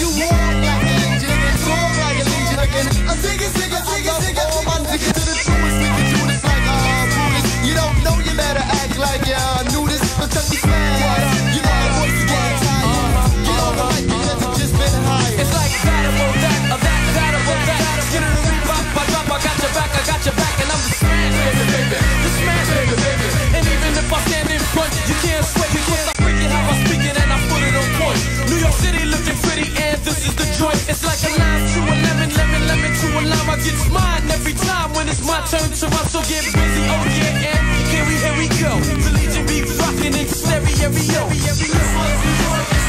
you walk like an angel, and talk like an angel, again. I take it, take it, take it, it, all my niggas to the truest. We do this like a. You don't know you better act like you uh, knew this. Protect the. You know the you get. You know the because it just been higher. It's like that about that, that, about that. I got your back, I got your back, and I'm the smash, baby, baby, the smash, baby, baby. And even if I stand in front, you can't sway because I freaking how I speak it and I put it on point. New York City looks gets mine every time when it's my turn to rustle. Get busy, oh yeah, and here we, here we go. The Legion be rocking in stereo. This was New York.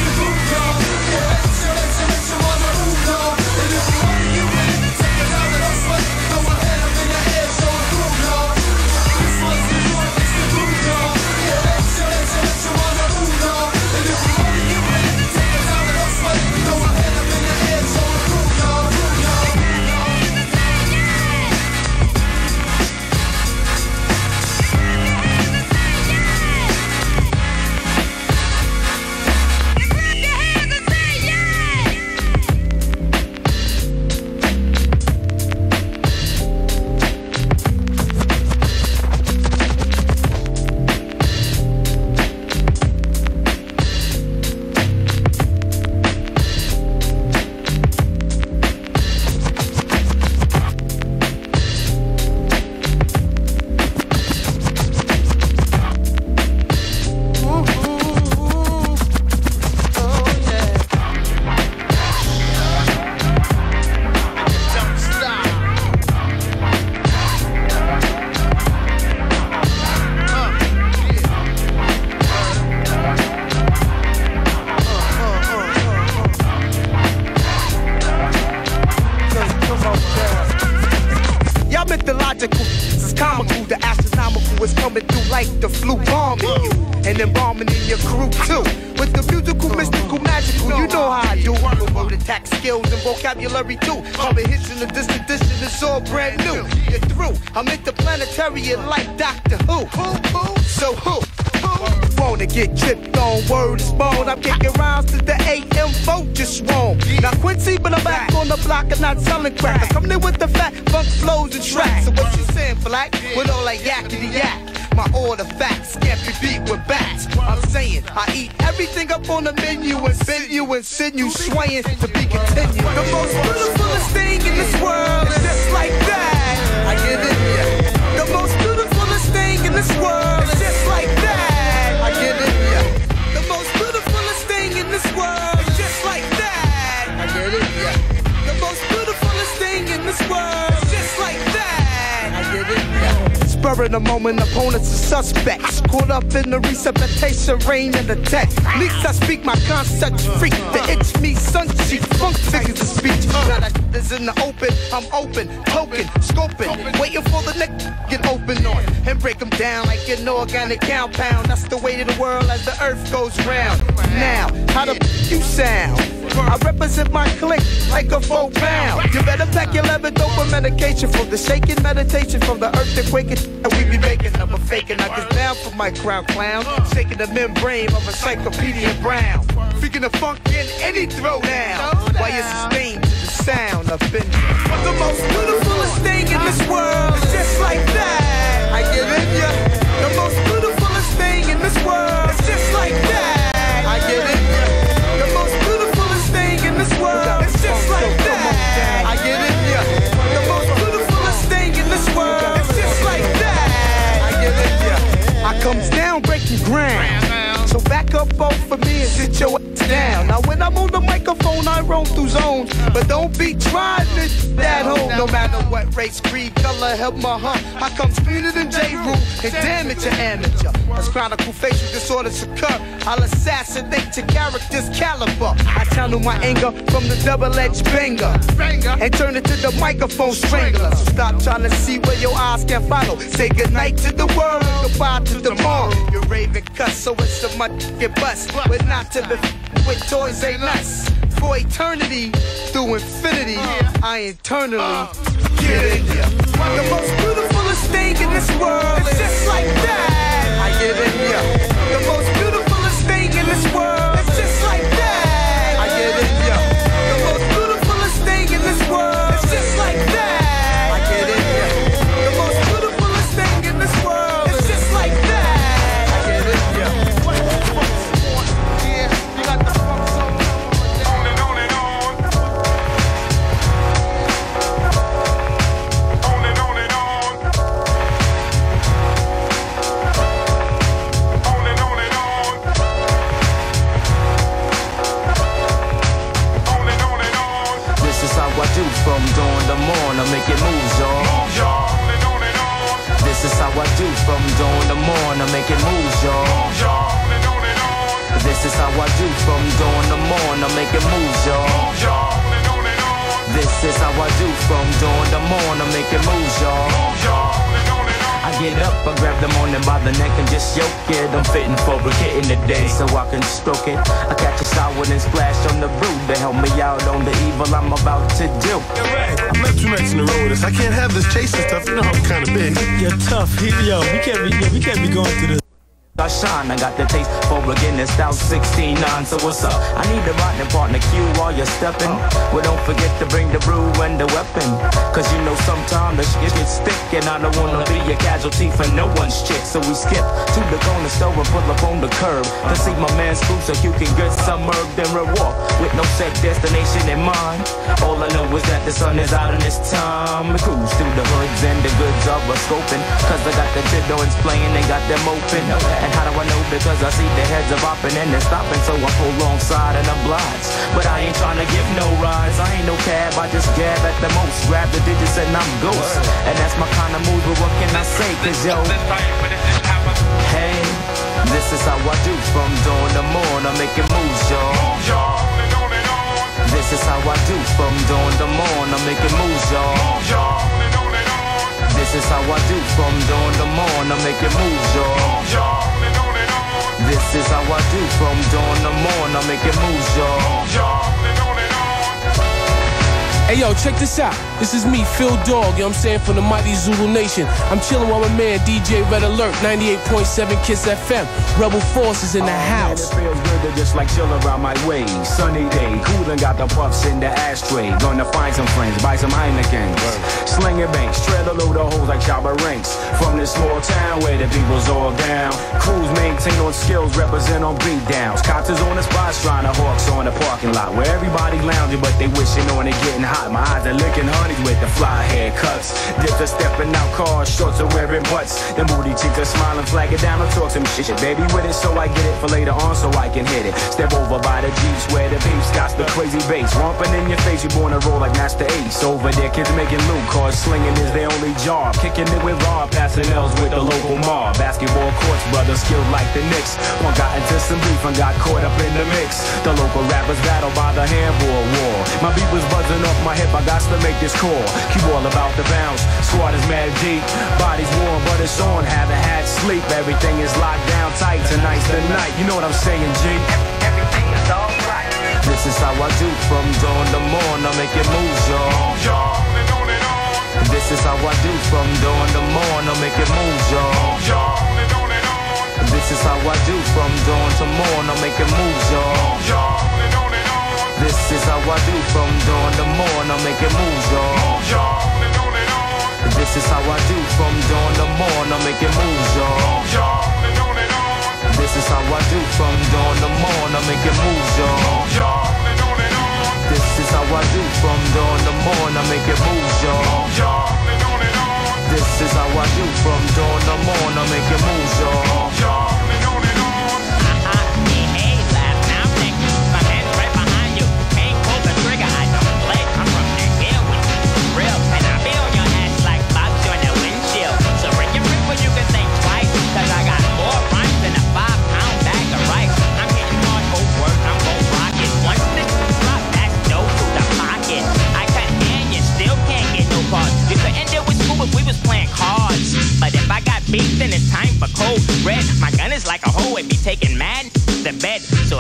Funk flows the track. So what you saying, black? With all that yakety yak. My order facts can't be beat with bats. I'm saying I eat everything up on the menu and bend you and send you swaying to be continued. The most beautiful thing in this world is just like that. I give it. The most beautiful thing in this world Spur of the moment, opponents are suspects. Caught up in the resuscitation, rain and the text. Least I speak my concepts, freak. The itch me, sun cheek, funk figures of speech. Now that is in the open, I'm open, token, scoping, waiting for the next get open on and break them down like an organic compound. That's the way of the world as the earth goes round. Now, how the you sound? I represent my clique like a four pound. You better pack your leather dope for medication for the shaking meditation from the earth to quaking. And we be making I'm a faking. I get down for my crown clown. Shaking the membrane of a encyclopedia brown. Freaking the funk in any throwdown. While you sustain the sound of been the most beautifulest thing in this world is just like that. I get it, yeah. The most beautifulest thing in this world is just like that. Up both for me and sit your ass down. Now when I'm on the microphone, I roam through zones. But don't be trying to that home. No matter what race, creed, color, help my hunt. I come smoother than J. Rule and damage your amateur. As chronicle facial disorders occur, I'll assassinate your character's caliber. I channel my anger from the double-edged banger and turn it to the microphone strangler. So stop trying to see where your eyes can follow. Say goodnight to the world goodbye to tomorrow. You're raving cuss, so it's a much get bust. But not to be with toys ain't us. For eternity, through infinity, I eternally uh, get it. The most beautifulest thing in this world is just like that. So what's up? I need a rockin' partner cue while you're stepping. Well, don't forget to bring the brew and the weapon. Cause you know sometimes the shit gets thick, and I don't wanna be a casualty for no one's chick. So we skip to the corner store and pull up on the curb to see my man Spook so you can get some herb then reward with no set destination in mind. All I know is that the sun is out and it's time. We cruise through the hoods and the goods of a scoping. Cause I got the Tiddles playing and got them open. And how do I know? Because I see the heads of bopping and they're stopping. So I pull alongside and oblige. But I ain't trying to give no rides. I ain't no cab, I just gab at the most. Grab the digits and I'm ghost. And that's my kind of move, but what can I say? Cause yo, this is how I do from dawn to morn. I'm making moves, y'all. Move y'all. And on and on. This is how I do from dawn to morn. I'm making moves, y'all. Move y'all. And on and on. This is how I do from dawn to morn. I'm making moves, y'all. Move y'all. And on and on. This is how I do from dawn to morn. I'm making moves, y'all. Move y'all. Hey yo, check this out. This is me, Phil Dog, you know what I'm saying, from the mighty Zulu Nation. I'm chilling with my man DJ Red Alert, 98.7 Kiss FM. Rebel Force is in the house. Man, it feels good to just like chill around my way. Sunny day, cool and got the puffs in the ashtray. Gonna find some friends, buy some Heinekens. Slinging banks, tread a load of hoes like Shabba Ranks. From this small town where the people's all down. Crews maintain on skills, represent on beat downs. Cops is on the spots, trying to hawks on the parking lot. Where everybody lounging, but they wishing on it getting hot. My eyes are licking honeys with the fly haircuts. Dips are stepping out cars, shorts are wearing butts. The moody chicks are smiling, flagging down and talk some shit. Baby with it, so I get it for later on, so I can hit it. Step over by the jeeps where the peeps got the crazy bass. Romping in your face, you born to roll like Masta Ace. Over there, kids making loot, cars slinging is their only job. Kicking it with raw, passing L's with the local mob. Basketball courts, brothers skilled like the Knicks. One got into some beef and got caught up in the mix. The local rappers battle by the handball war. My beat was buzzing off my hip, I got to make this call. Keep all about the bounce. Squad is mad deep. Bodies warm, but it's on. Haven't had sleep. Everything is locked down tight. Tonight's the night. You know what I'm saying, G? Everything is alright. This is how I do from dawn to morn. I make it move, y'all. This is how I do from dawn to morn. I make it move, y'all. This is how I do from dawn to morn. I make it move, y'all. This is how I do from dawn to morn. I make it moves, y'all. This is how I do from dawn to morn. I make it moves, y'all. This is how I do from dawn to morn. I make it moves, y'all. This is how I do from dawn to morn. I make it move, y'all. This is how I do from dawn to morn. I make it move, y'all. Beef, then it's time for cold red. My gun is like a hoe, it be taking mad the bed. So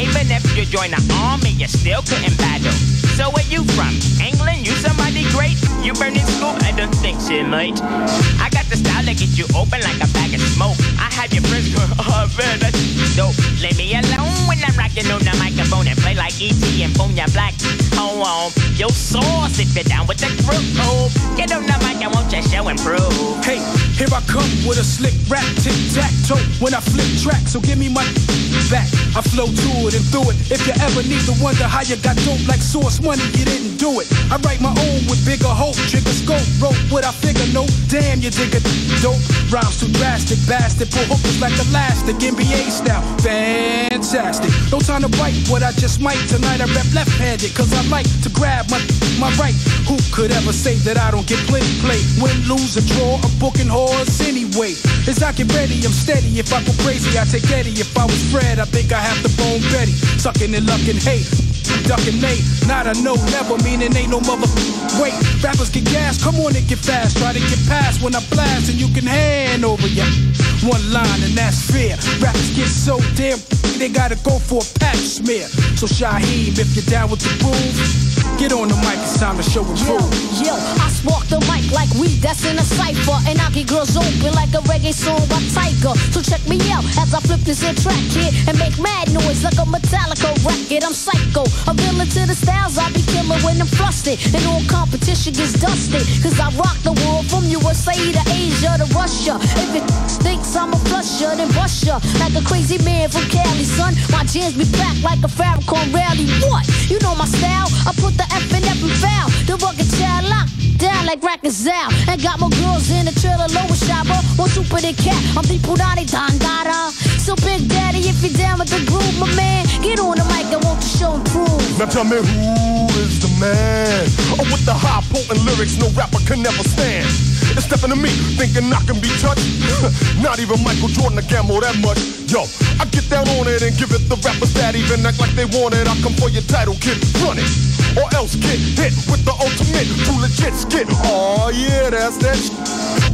Even if you join the army, you still couldn't battle. So where you from? England? You somebody great? You burning school? I don't think so, mate. I got the style to get you open like a bag of smoke. I have your friends go, oh man, that's dope. Leave me alone when I'm rocking on the microphone and play like E.T. and Bonya Black. Hold on, yo sauce if you're down with the group. Oh, get on the mic, I want your show improve. Hey, here I come with a slick rap, tic tac toe. When I flip track, so give me my back. I flow to it and through it. If you ever need to wonder how you got dope like Sauce Money, you didn't do it. I write my own with bigger hope, trigger scope, rope. What I figure, no, damn, you dig it. Dope rhymes too drastic, bastard. Pull hookers like elastic, NBA style, fantastic. No time to bite what I just might. Tonight I rap left-handed, cause I like to grab my my right. Who could ever say that I don't get plenty play? Win, lose, or draw, I'm booking horse anyway. As I get ready, I'm steady. If I go crazy, I take Eddie. If I was Fred, I think I have to bone Betty. Sucking and lucking hate. Ducking Nate, not a no, never meaning ain't no mother. Wait, rappers get gas, come on and get fast. Try to get past when I blast, and you can hand over ya. One line, and that's fair. Rappers get so damn, they gotta go for a patch smear. So Shyheim, if you're down with the groove, get on the mic, it's time to show and Yo, prove. yo, I spark the mic like weed that's in a cipher. And I get girls open like a reggae song by Tiger. So check me out as I flip this in track here and make mad noise like a Metallica record. I'm psycho, villain to the styles I be killing when I'm flustered. And all competition gets dusted. Cause I rock the world from USA to Asia to Russia. If it stinks, I'm a flusher, then bust ya. Like a crazy man from Cali, son. My jams be back like a Farrakhan rally. What? You know my style? I put the F in every vowel. The rugged child lock down like Rackers out. And got more girls in the trailer, lower shopper. Super than cat. I'm people down Dangara. Uh. So Big Daddy, if you're down with the groove, my man, get on the mic. I want to show and prove. Now tell me who is the man? Oh, with the high potent lyrics no rapper can never stand. It's stepping to me, thinking I can be touched. Not even Michael Jordan to gamble that much. Yo, I get down on it and give it the rappers that even act like they want it. I come for your title, kid, run it. Or else get hit with the ultimate, true legit skit. Oh yeah, that's that.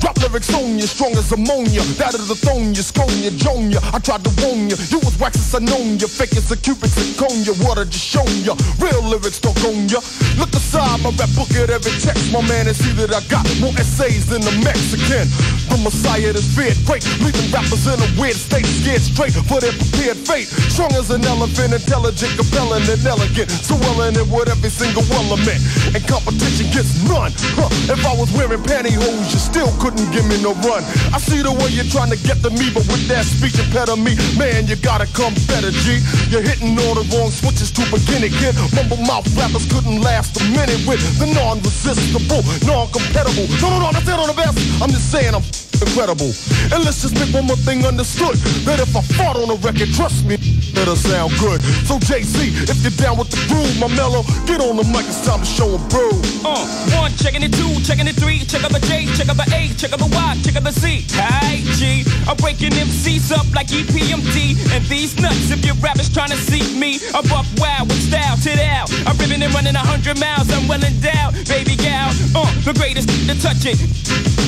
Drop lyrics on you, strong as ammonia. That is the thone you, scone you, joan you. I tried to warn you. You was wax as I known you. Fake as a cubic zirconia. What I just shown you. Real lyrics don't own you. Look aside, my rap book at every text, my man, and see that I got more essays than the Mexican. The Messiah that's feared great, leaving rappers in a weird state, scared straight for their prepared fate. Strong as an elephant, intelligent, compelling, and elegant. So well in it with every single element. And competition gets none. Huh. If I was wearing pantyhose, you still couldn't give me no run. I see the way you're trying to get to me, but with that speech impediment, me, man, you gotta come better, G. You're hitting all the wrong switches to begin kid. Mumble mouth rappers couldn't last a minute with the non-resistible, non-compatible. No, no, no, on the best. I'm just saying I'm incredible. And let's just make one more thing understood. That if I fought on a record, trust me, it'll sound good. So Jay-Z, if you're down with the groove, my mellow, get on the mic, it's time to show 'em prove. Uh, one, checking it two, checking it three, check out the J, check out the A, check out the Y, check out the Z. Hey G, I'm breaking MCs up like EPMD. And these nuts, if your rappers trying to see me, I'm up wild with style, tit out. I'm ripping and running a hundred miles, I'm well endowed, baby gal. Uh, the greatest to touch it.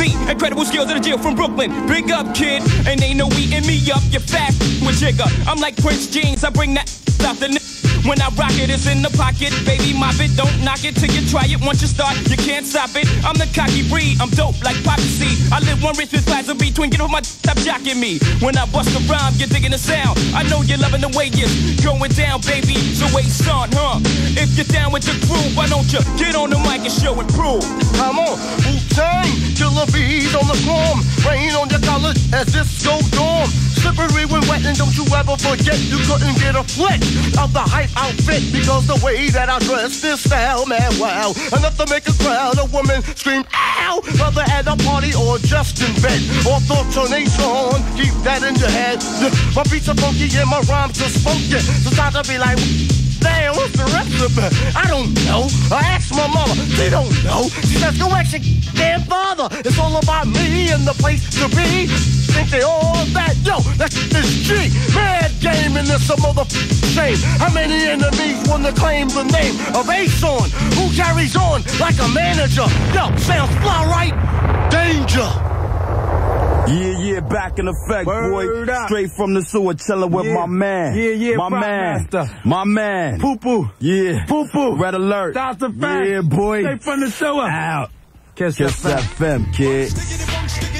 The incredible skills of the jail from Brooklyn. Big up, kid. And ain't no eating me up. You're fat with Jigger. I'm like Prince Jeans. I bring that stuff the when I rock it, it's in the pocket. Baby, mop it, don't knock it till you try it. Once you start, you can't stop it. I'm the cocky breed, I'm dope like Poppy seed. I live one rich with plaza between. Get off my stop jocking me. When I bust a rhyme, you're digging the sound. I know you're loving the way it's going down, baby. So wait, son, huh? If you're down with the crew, why don't you get on the mic and show and prove? Come on, Wu-Tang, killer bees on the swarm. Rain on your college as disco dorm. Slippery when wet, and don't you ever forget you couldn't get a flick of the hype outfit because the way that I dress this style, man, wow. Enough to make a crowd of women scream, ow, whether at a party or just in bed. Or a song, keep that in your head. My beats are funky and my rhymes are spunky. So time to be like, Damn, what's the recipe? I don't know. I asked my mama. She don't know. She says, go ask your damn father. It's all about me and the place to be. Think they all that? Yo, that's this G. Mad game in this a mother shame. How many enemies want to claim the name of Ason? Who carries on like a manager? Yo, sounds fly right? Danger. Yeah, yeah, back in effect, Word boy. up. Straight from the sewer, chilling with Yeah. my man. Yeah, yeah, my man. Master. My man. Poo poo. Yeah. Poo poo. Red alert. That's the fact. Yeah, boy. Straight from the sewer. Out. Kiss, Kiss FM. FM, kid.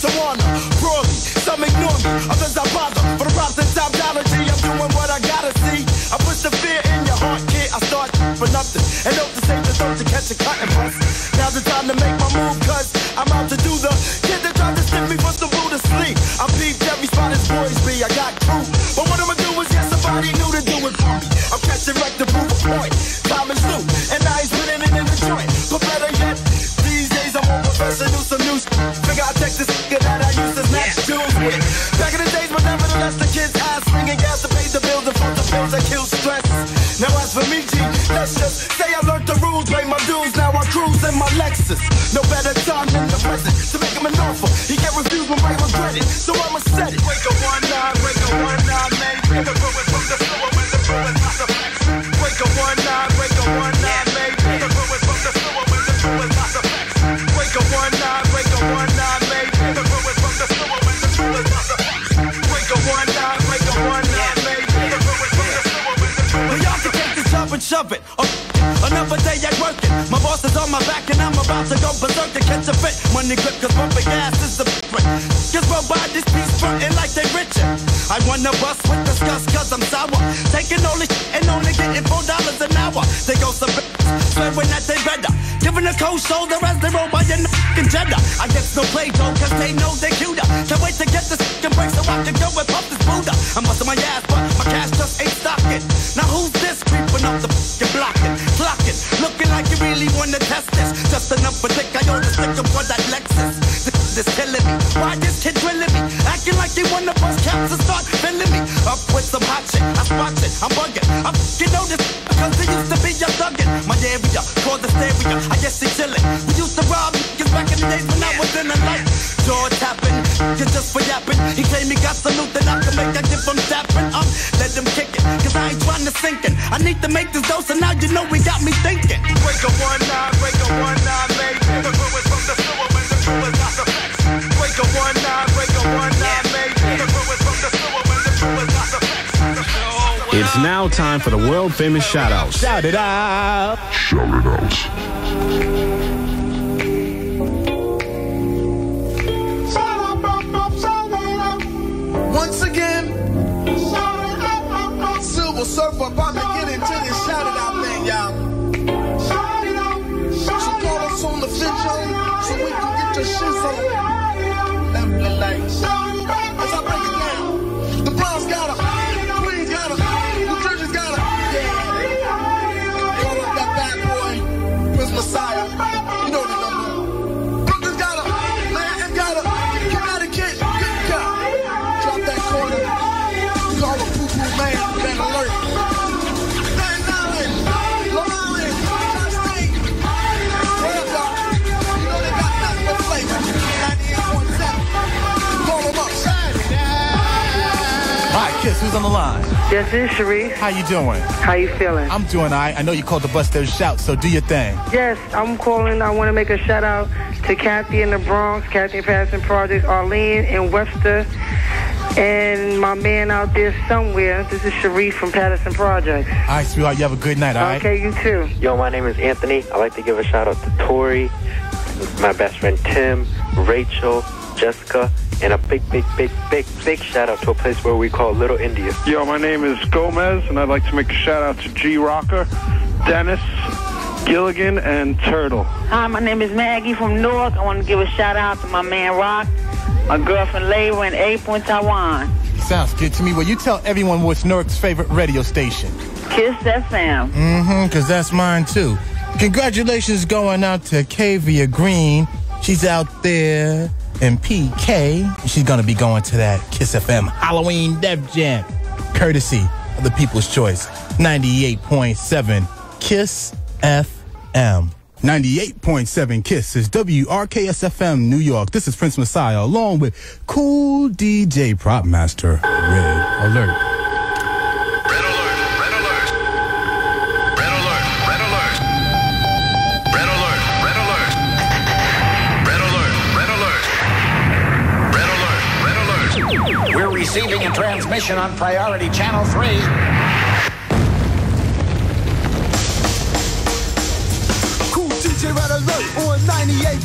to wanna. Shoulder world famous shout outs. Shout it out. Shout it out. Who's on the line? Yes, this is Sharice. How you doing? How you feeling? I'm doing all right. I know you called to bust those shouts, so do your thing. Yes, I'm calling. I want to make a shout out to Kathy in the Bronx, Kathy in Patterson Project, Arlene in Webster, and my man out there somewhere. This is Sharice from Patterson Projects. All right, sweetheart, you have a good night, all right? Okay, you too. Yo, my name is Anthony. I'd like to give a shout out to Tori, my best friend Tim, Rachel, Jessica, and a big, big, big, big, big shout out to a place where we call Little India. Yo, my name is Gomez, and I'd like to make a shout out to G Rocker, Dennis, Gilligan, and Turtle. Hi, my name is Maggie from Newark. I want to give a shout out to my man Rock, my girlfriend Layla in April in Taiwan. Sounds good to me. Well, you tell everyone what's Newark's favorite radio station. Kiss FM. Mm-hmm, because that's mine, too. Congratulations going out to Kavia Green. She's out there in PK. She's going to be going to that Kiss FM Halloween Dev Jam, courtesy of the People's Choice 98.7 Kiss FM. 98.7 Kiss is WRKSFM New York. This is Prince Messiah along with Kool DJ Prop Master Red Alert. Receiving a transmission on priority channel 3. Red Alert on 98.7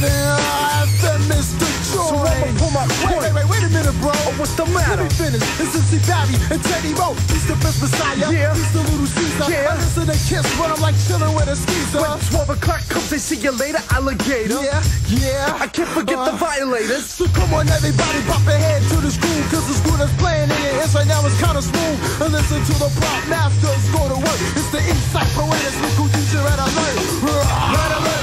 FM, Mr. Joy. So I'ma pull my wait, wait, wait, wait a minute, bro. what's the matter? Let me finish. This is C. Barry and Teddy Mo. He's the Prince Messiah. Yeah. He's the little Caesar. Yeah. I listen to Kiss when I'm like chilling with a skeezer. When 12 o'clock comes, they see you later, alligator. Yeah, yeah. I can't forget the Uh, violators. So come on, everybody, pop your head to the screw, cause the screw that's playing in your ears right now is kinda smooth. And listen to the prop masters go to work. It's the Eastside Poetess with Kool DJ Red Alert. Alert, Red Alert,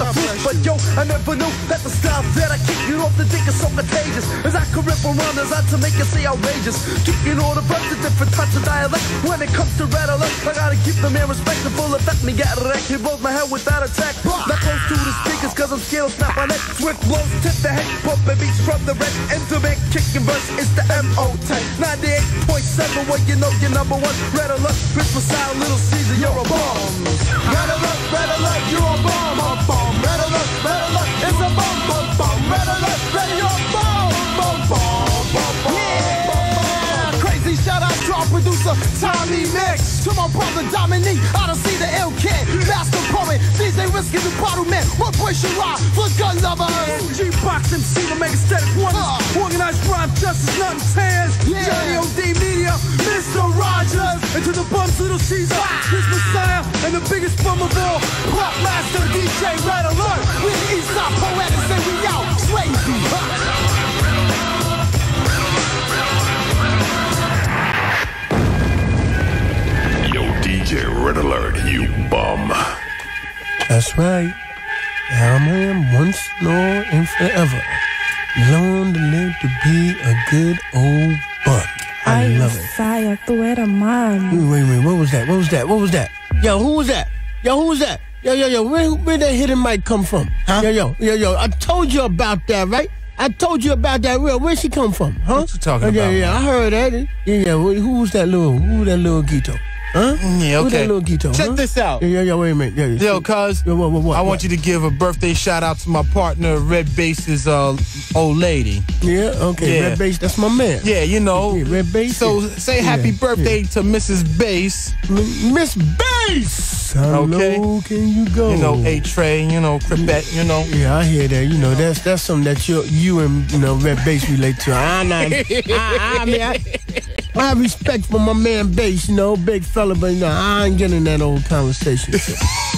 the but yo, I never knew that the style that I keep you off the dick is so contagious. As I can rip around as I to make it say outrageous. Keeping all the bunch of different types of dialect. When it comes to red alert, I gotta keep the man respectable. Affect me, get wrecked. He rolls my head without attack. Not close to the speakers, cause I'm scared snap my neck. Swift blows, tip the head, pumping beats from the red. Intimate kicking verse, it's the MO tank. 98.7, where you know you're number one. Red alert, Chris Messiah, Little Caesar, you're a bomb. Red alert, red alert, you a bomb, a bomb. Red alert, red alert, it's a bomb, bomb, bomb. Red alert, producer Tommy Mix, to my brother Dominique I don't see the ill kid, master poet, DJ Whiskey the bottle man. What boy should rock for gun lovers? G-Box MC to make aesthetic wonders. Uh. Organized crime, justice, nothing tears. Yeah. Johnny O.D. Media, Mr. Rogers. And to the bumps, Little Caesar. This Messiah and the biggest bum of all. Pop master DJ Red Alert. We the Eastside poetics and we out. Swayze. Huh? DJ Red Alert, you bum. That's right. I'm him once, nor and forever. Long to live to be a good old buck. I Ay, love it. Saya, tú eres man. Wait, wait, wait. What was that? What was that? What was that? Yo, who was that? Yo, who was that? Yo, yo, yo. Where, where that hidden mic come from? Huh? Yo, yo, yo, yo. I told you about that, right? I told you about that. Real. Where she come from? Huh? What you talking oh, yeah, about, Yeah, yeah. I heard that. Yeah, yeah. Who who was that little? Who was that little Gito? Huh? Mm, yeah, Who that okay. little Gito? Check huh? this out. Yeah, yeah, yeah. Wait a minute. Yeah, yeah. Yo, cuz, Yo, what, what, what, I what? want you to give a birthday shout out to my partner, Red Bass's uh, old lady. Yeah, okay. Yeah. Red Bass, that's my man. Yeah, you know. Yeah, Red Bass. So yeah. say happy Yeah, birthday to Mrs. Bass. yeah. Miss Bass. How Okay. low can you go? You know, A Tray, you know, Cribette, you know. Yeah, I hear that. You know, that's that's something that you you and you know Red Bass relate to. Ah, ah, ah, I, I, I, I mean, I, I have respect for my man Bass. You know, big fella, but you know, I ain't getting that old conversation.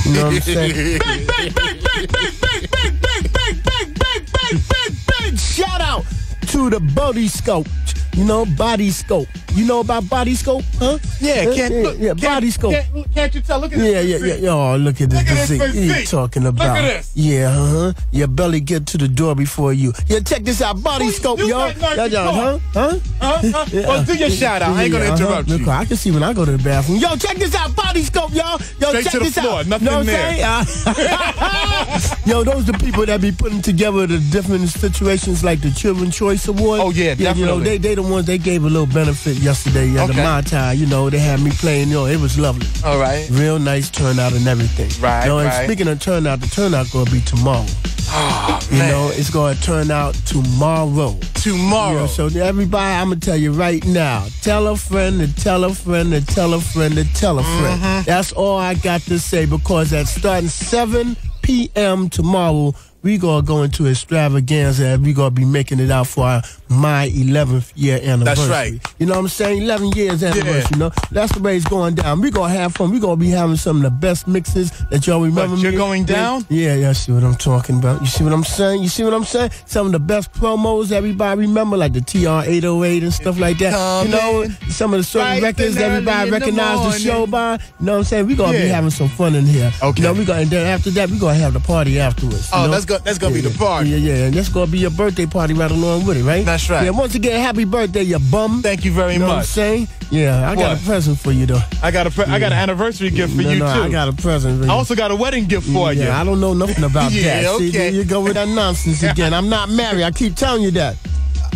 You know what I'm saying? big, big, big, big, big, big, big, big, big, big, big, big, big, big. Shout out to the body scope. You know, body scope. You know about body scope, huh? Yeah, can't yeah, look, yeah, can't- body scope. Can't, can't you tell? Look at Yeah, this yeah, physique. yeah. Oh, look at this Look at this physique. You talking Look at this. Yeah, uh-huh. Your belly get to the door before you. Yeah, check this out. Body scope, you y'all. Yeah, yeah, huh? Huh? Huh? Huh? Well, do your shout out. I ain't gonna Yeah, uh-huh. interrupt Look, you. I can see when I go to the bathroom. Yo, check this out. Body scope, y'all. Yo, Straight check to the this floor. out. Nothing know there. Uh, Yo, those the people that be putting together the different situations like the Children's Choice Award. Oh, yeah, definitely. You know, they they the ones they gave a little benefit yesterday at the Okay. Mai Tai. You know, they had me playing. You know, it was lovely. All right. Real nice turnout and everything. Right, You know, and speaking of turnout, the turnout gonna be tomorrow. Oh, You man. know, it's gonna turn out tomorrow. Tomorrow. You know, so everybody, I'm gonna tell you right now. Tell a friend to tell a friend to tell a friend to tell a friend. Mm-hmm. That's all I got to say because at starting 7 p.m. tomorrow, we gonna go into extravaganza and we gonna be making it out for our my 11th year anniversary. That's right. You know what I'm saying? 11 years anniversary. You know, that's the way it's going down. We're gonna have fun. We're gonna be having some of the best mixes that y'all remember. but you're me- going down? Yeah, yeah. I see what I'm talking about. You see what I'm saying? You see what I'm saying? Some of the best promos everybody remember, like the TR 808 and stuff like that. Come you know, in some of the certain bright records everybody early the recognize the, show by. You know what I'm saying? We're gonna be having some fun in here. Okay. You know, we gonna and then after that we're gonna have the party afterwards. you Oh, know? that's go- that's gonna be Yeah, the party. Yeah, yeah, and that's gonna be your birthday party right along with it, right? That's right. Yeah. Once again, happy birthday, you bum. Thank you very You know what I'm much. saying? Yeah, I got What? a present for you though. I got a pre- I got an anniversary gift for no, you no, too. I got a present. For you. I also got a wedding gift for you. Yeah, I don't know nothing about Yeah, that. See, okay. there you go with that nonsense again. I'm not married. I keep telling you that.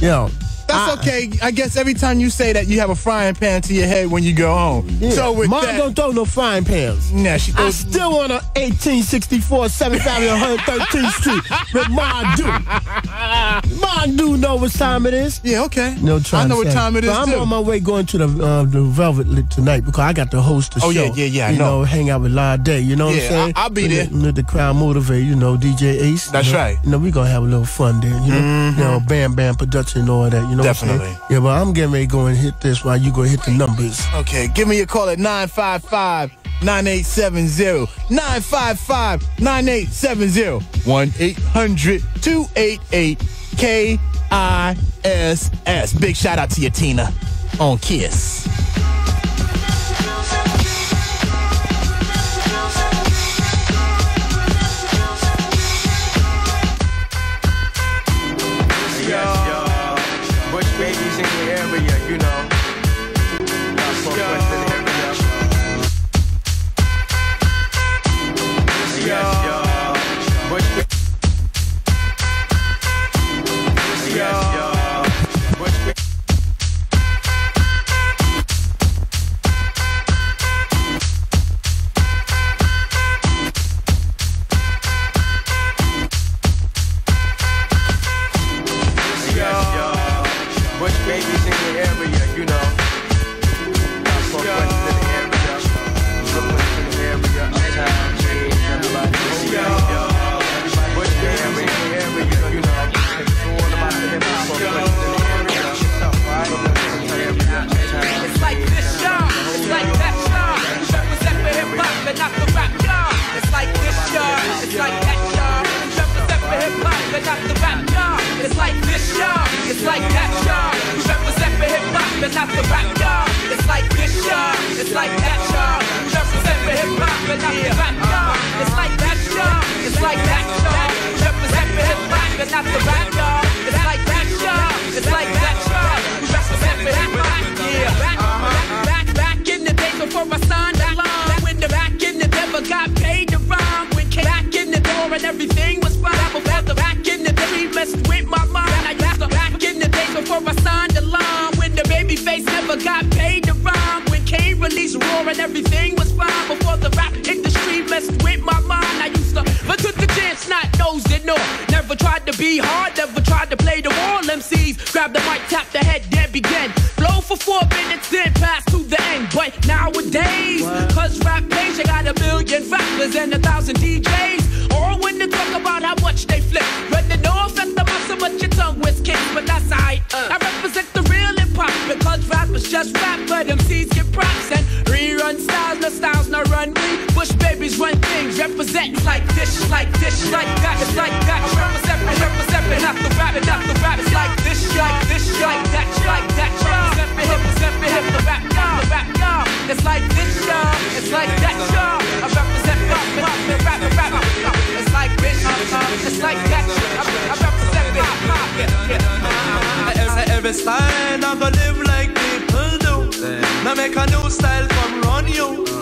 Yo. That's I- okay. I guess every time you say that, you have a frying pan to your head when you go home. Yeah. So with Mom that, don't throw no frying pans. nah, she I still on a 1864 7th Avenue 113th Street with Ma Do. Ma Do know what time it is. Yeah, okay. No trying I know what time it is But I'm too. on my way going to the uh, the Velvet Lit tonight because I got to host the Oh, show. yeah, yeah, yeah, I You know. know, hang out with La Day. You know what I'm saying? I- I'll be there. Let, the crowd motivate. You know, DJ Ace. That's you know, right. You know, we gonna have a little fun there. You know, you know, Bam Bam production and all that. You know, I'm saying? Definitely. Yeah, but I'm getting ready to go and hit this while you go hit the numbers. Okay, give me a call at 955 9870. 955 9870. 1 800 288 KISS. Big shout out to you, Tina, on Kiss. This, like that, it's like that. I represent, I represent, but not the rap, not the rap. It's like this, like this, like that, like that. Represent me, represent me, hip the rap, the rap. It's like this, y'all, it's like that, y'all. I represent, rap, rap, rap, rap, rap. It's like this, it's like that. I, me, hip yeah. Every, every style I go live like people do. Now make a new style come run you.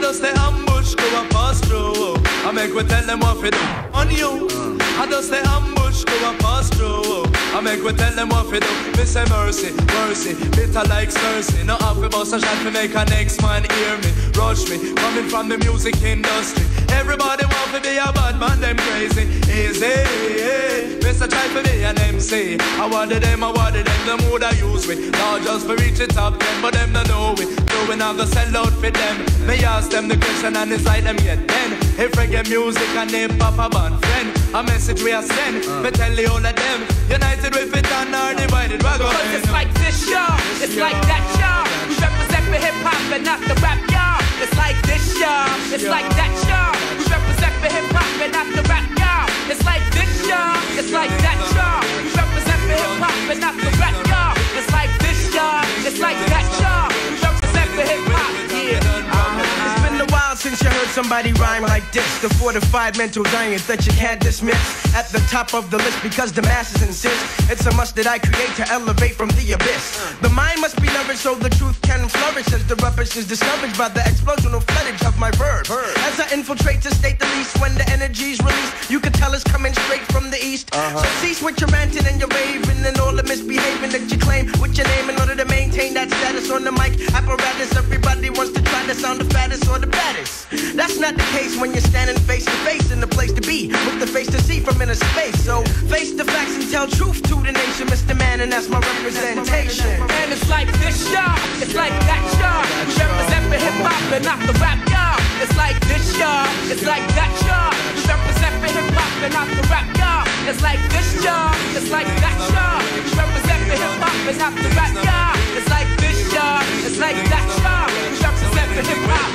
I just the ambush go and pass through. I make we tell them what we do on you. I just the ambush go and pass through. I make we tell them what we do. Me say mercy, mercy, bitter like Cersei. No er happy boss a shot to make a next man hear me, rush me. Coming from the music industry, everybody want to be a bad man, them crazy. Easy, yeah. Mister try for me an MC. I wanted them, I wanted them, them would I use me. Not just for reach the top ten, but them don't know it. Doing all the sell out for them. Me ask them the question and inside them yet then. If reggae music and hip hop a band friend, a message we are send. Uh. Me tell the all of them, united we fit and are divided. We go. Cause it's like this, y'all. It's like that, y'all. We represent for hip hop and not the rap, y'all. It's like this, y'all. It's like that, y'all. We represent for hip hop and not the rap, y'all. It's like this, y'all. It's like that, y'all. We represent for hip hop and not the rap, y'all. It's like this, y'all. It's like that, y'all. We represent for hip hop, yeah. It's been a while since you somebody rhyme like this. The fortified mental giant that you can't dismiss. At the top of the list because the masses insist. It's a must that I create to elevate from the abyss. The mind must be nourished so the truth can flourish as the rubbish is discouraged by the explosional floodage of my verbs. As I infiltrate to state the least when the energy's released, you can tell it's coming straight from the east. So uh-huh. cease with your ranting and your raving and all the misbehaving that you claim with your name in order to maintain that status on the mic apparatus. Everybody wants to try to sound the fattest or the baddest. That's not the case when you're standing face to face in the place to be with the face to see from inner space. So face the facts and tell truth to the nation, Mr. Man, and that's my representation. And it's like this, y'all. It's like that, y'all. We represent for hip hop and not the rap, y'all. It's like this, y'all. It's like that, y'all. We represent for hip hop and not the rap, y'all. It's like this, y'all. It's like that, y'all. We represent for hip hop and not the rap, y'all. It's like this, y'all. It's like that, y'all. We represent for hip hop.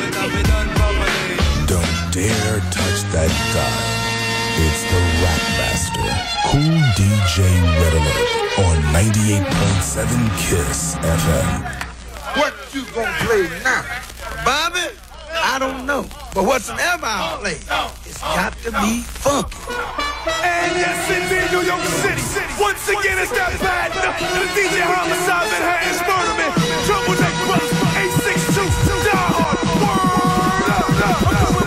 Don't dare touch that dial. It's the Rap Master, Kool DJ Red Alert on 98.7 Kiss FM. What you gonna play now? Bobby? I don't know. But whatsoever I play, it's got to be funky. And yes, indeed, New York City. Once again, it's that bad. The DJ Homicide, Manhattan's Murder Man. Trouble Neck Brothers, 862, Die Hard. Word up.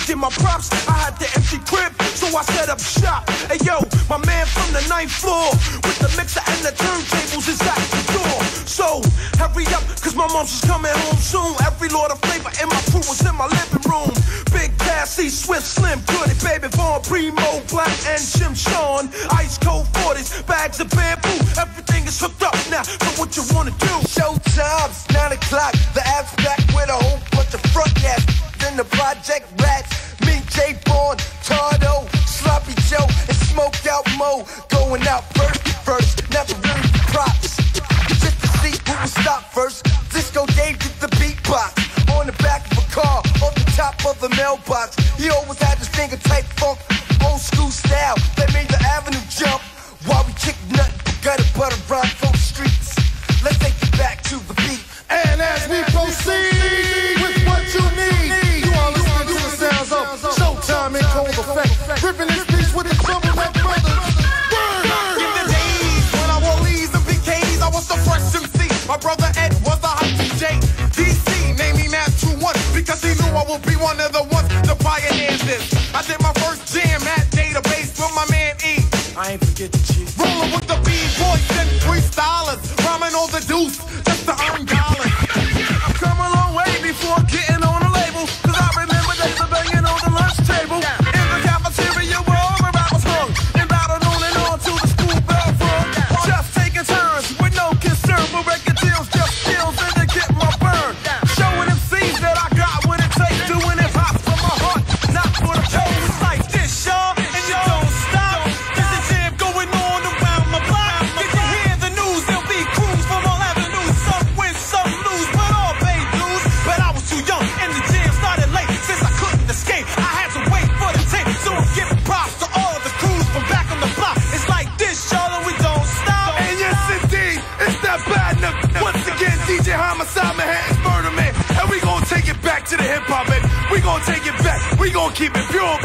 To get my props, I had the empty crib, so I set up shop. Hey yo, my man from the ninth floor with the mixer and the turntables is at the door. So hurry up, cause my mom's just coming home soon. Every Lord of Flavor in my crew was in my living room. Big Cassie, Swift, Slim, Goody, Baby Vaughn, Primo, Black, and Jim Sean. Ice cold 40s, bags of bamboo. Everything is hooked up now. So what you wanna do? Showtime's 9 o'clock. The back with a whole bunch of front ass in the project rats. Me, J. Born, Tardo, Sloppy Joe, and Smoked Out Mo. Going out first, first, never really props. Just to see who will stop first. Disco Dave did the beatbox. On the back of a car, on the top of a mailbox. He always had his finger tight funk, old school style. That made the avenue jump. While we kick nothing, gutter butter, rhyme, the streets. Let's take it back to the beat. And as we proceed. Ripping this bitch with his bubble like brothers. In the days when I wore leaves and PKs, I was the fresh MC. My brother Ed was the hot DJ. DC named me Matt 21 because he knew I would be one of the ones to pioneer this. I did my first jam at Database with my man E. I ain't forget the cheese. Rolling with the B-boys and freestylers, rhyming on the deuce just to earn God. keep it pure.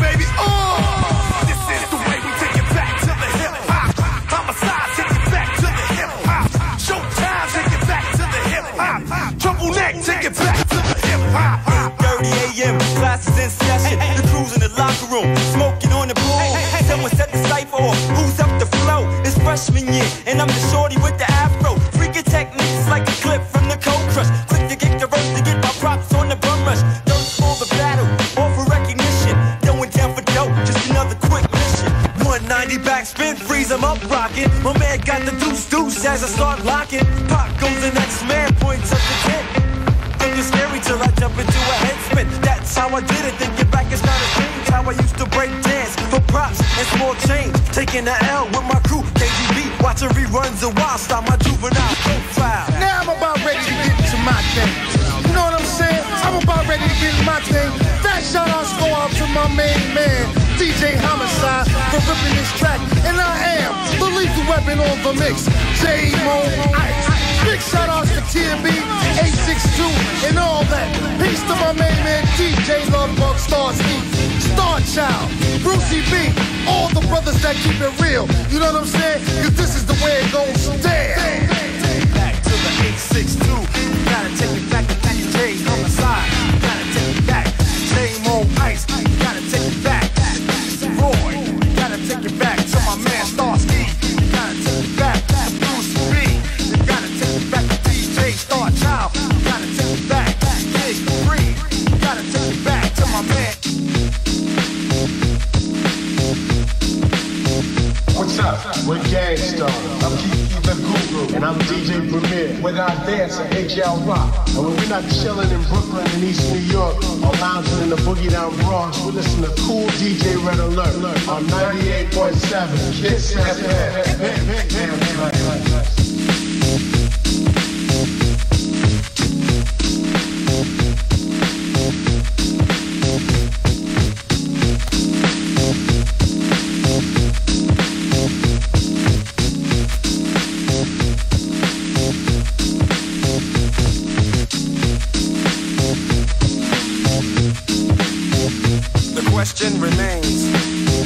question remains.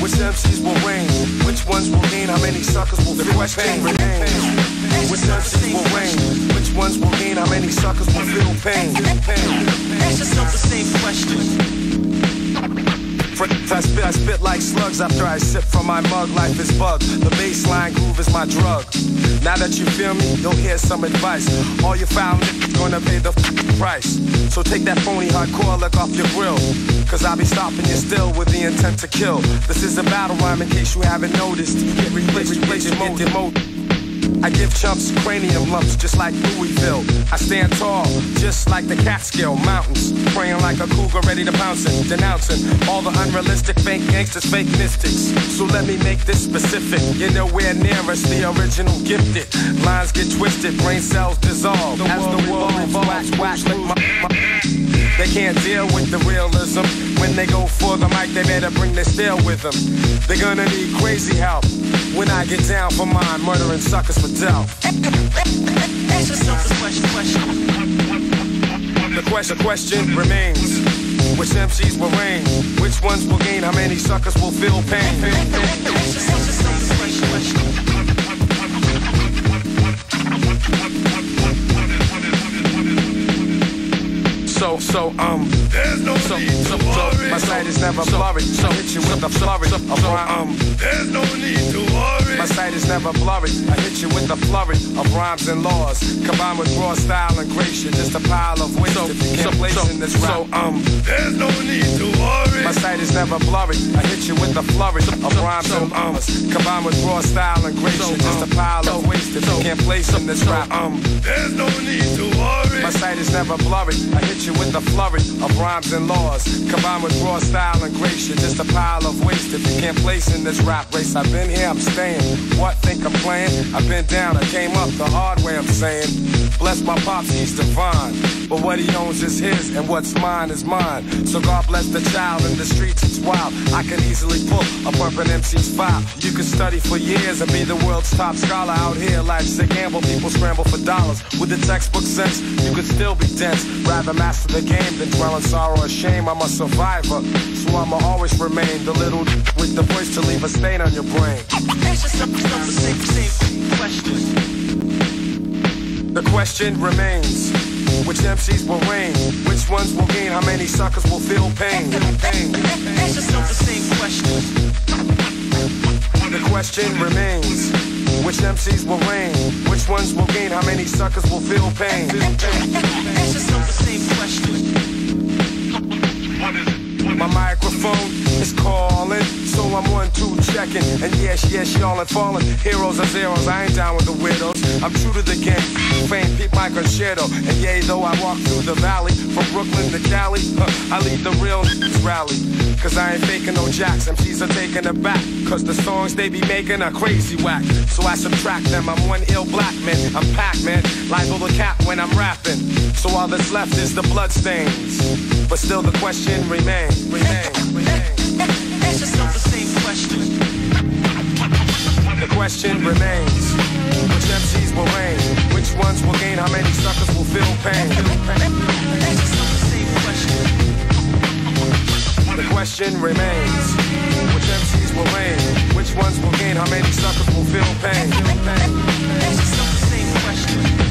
Which MCs will reign? Which ones will mean? How many suckers will the feel question pain? Remains. Which MCs will reign? Which ones will mean? How many suckers will feel pain? pain. Ask yourself the same question. I spit, I spit like slugs after I sip from my mug. Life is bug. The baseline groove is my drug. Now that you feel me, you'll hear some advice. All you found is gonna pay the price. So take that phony hardcore look off your grill. Cause I'll be stopping you still with the intent to kill. This is a battle rhyme in case you haven't noticed. You get replaced, replaced, you get demoted. I give chumps cranium lumps just like Louisville. I stand tall, just like the Catskill Mountains. Praying like a cougar ready to pounce and denouncing all the unrealistic fake gangsters, fake mystics. So let me make this specific. You're nowhere near us, the original gifted. Lines get twisted, brain cells dissolve. The As world the world revolves, revolves wax, wax, like my they can't deal with the realism. When they go for the mic, they better bring their steel with them. They're gonna need crazy help when I get down for mine, murdering suckers for doubt. The question, question. The question, question remains. Which MCs will reign? Which ones will gain? How many suckers will feel pain? pain. So, so, um, there's no so, so, so, my sight is never blurry. So, hit you with a flurry rhyme. Um, there's no need to worry. My sight is never blurry. I hit you with a flurry of rhymes and laws, combined with raw style and grace. You're just a pile of waste so, if you can't so, place so, in this rap. So, um, there's no need to worry. My sight is never blurry. I hit you with a flurry of rhymes and ums, combined with raw style and grace. You're just a pile of waste if you can't place in this rap. Um, there's no need to worry. My sight is never blurry. I hit you with a flurry of rhymes and laws, combined with raw style and grace. You're just a pile of waste if you can't place in this rap race. I've been here, I'm staying. What think I'm playing? I've been down, I came up the hard way. I'm saying, bless my pops, he's divine. But what he owns is his, and what's mine is mine. So God bless the child in the streets, wild. I can easily pull a bumpin' MC's file. You can study for years and be the world's top scholar out here. Life's a gamble, people scramble for dollars. With the textbook sense, you could still be dense. Rather master the game than dwell in sorrow or shame. I'm a survivor, so I'ma always remain the little with the voice to leave a stain on your brain. Ask yourself the same, same question. The question remains. Which MCs will reign? Which ones will gain? How many suckers will feel pain? pain. Ask yourself the same question. The question remains. Which MCs will reign? Which ones will gain? How many suckers will feel pain? Ask yourself the same question. My microphone is calling, so I'm one, two, checking. And yes, yes, y'all are falling. Heroes are zeros, I ain't down with the widows. I'm true to the game, fame, Pete my concerto. And yay, though I walk through the valley, from Brooklyn to Cali, huh, I lead the real rally. Cause I ain't faking no jacks, MCs are taking it back. Cause the songs they be making are crazy whack. So I subtract them, I'm one ill black man. I'm Pac-Man, liable to cap when I'm rapping. So all that's left is the bloodstains. But still the question remains, remains, remains. Ask yourself the same question. The question remains. Which MCs will reign? Which ones will gain? How many suckers will feel pain? Ask yourself the same question. The question remains. Which MCs will reign? Which ones will gain? How many suckers will feel pain? Ask yourself the same question.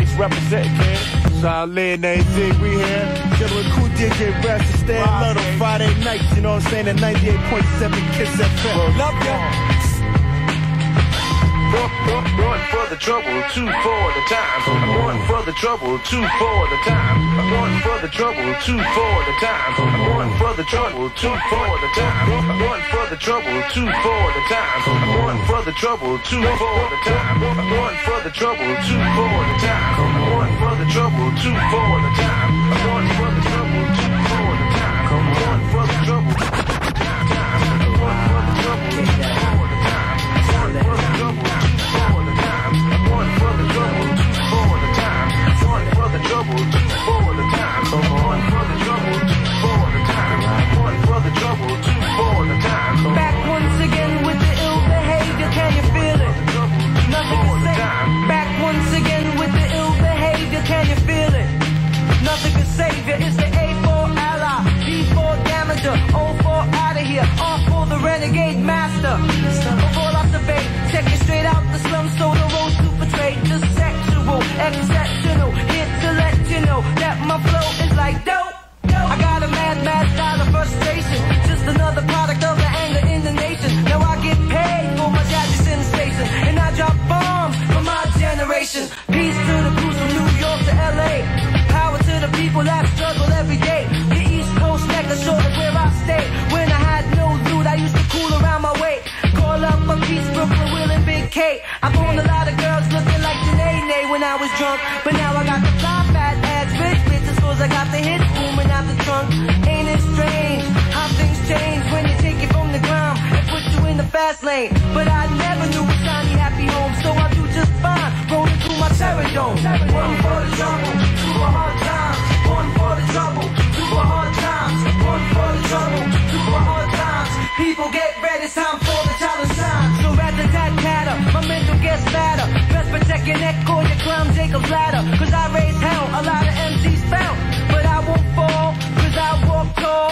Just in the place representing, kid. Shaolin AZ, we here. Chillin' cool DJ Rest and stay on Friday nights, you know what I'm saying? At 98.7 Kiss FM. Love ya. One for the trouble, two for the time. One for the trouble, two for the time. One for the trouble, two for the time. One for the trouble, two for the time. One for the trouble, two for the time. One for the trouble, two for the time. One for the trouble, two for the time. One for the trouble, two for the time. One for the for for for for for. Back once again with the ill behavior, can you feel it? Nothing. Back once again with the ill behavior, can you feel it? Nothing can save you. It's the A4 ally, D4 damager, O4 out of here, R for the renegade master. Straight out the to sexual. Frustration. Just another product of the anger in the nation. Now I get paid for my jazzy sensation. And I drop bombs for my generation. Peace to the crews from New York to LA. Power to the people that struggle every day. The East Coast mecca short of where I stay. When I had no loot, I used to cool around my way. Call up a piece, Brooklyn, Will, and Big K. I phoned a lot of girls looking like Janae when I was drunk. But now I got the fly fat ass rich bitches, cause I got the hits booming out the young. Ain't change when you take it from the ground and put you in the fast lane? But I never knew a shiny happy home, so I do just fine. Rolling through my cherry dome. One for the trouble, two for hard times. One for the trouble, two for hard times. One for the trouble, two for hard times. People get ready, it's time for the challenge time. So rat the tat patter, my mental gets fatter. Best protect your neck or you climb Jacob's ladder. Cause I raise hell, a lot of MCs fell. But I won't fall, cause I walk tall.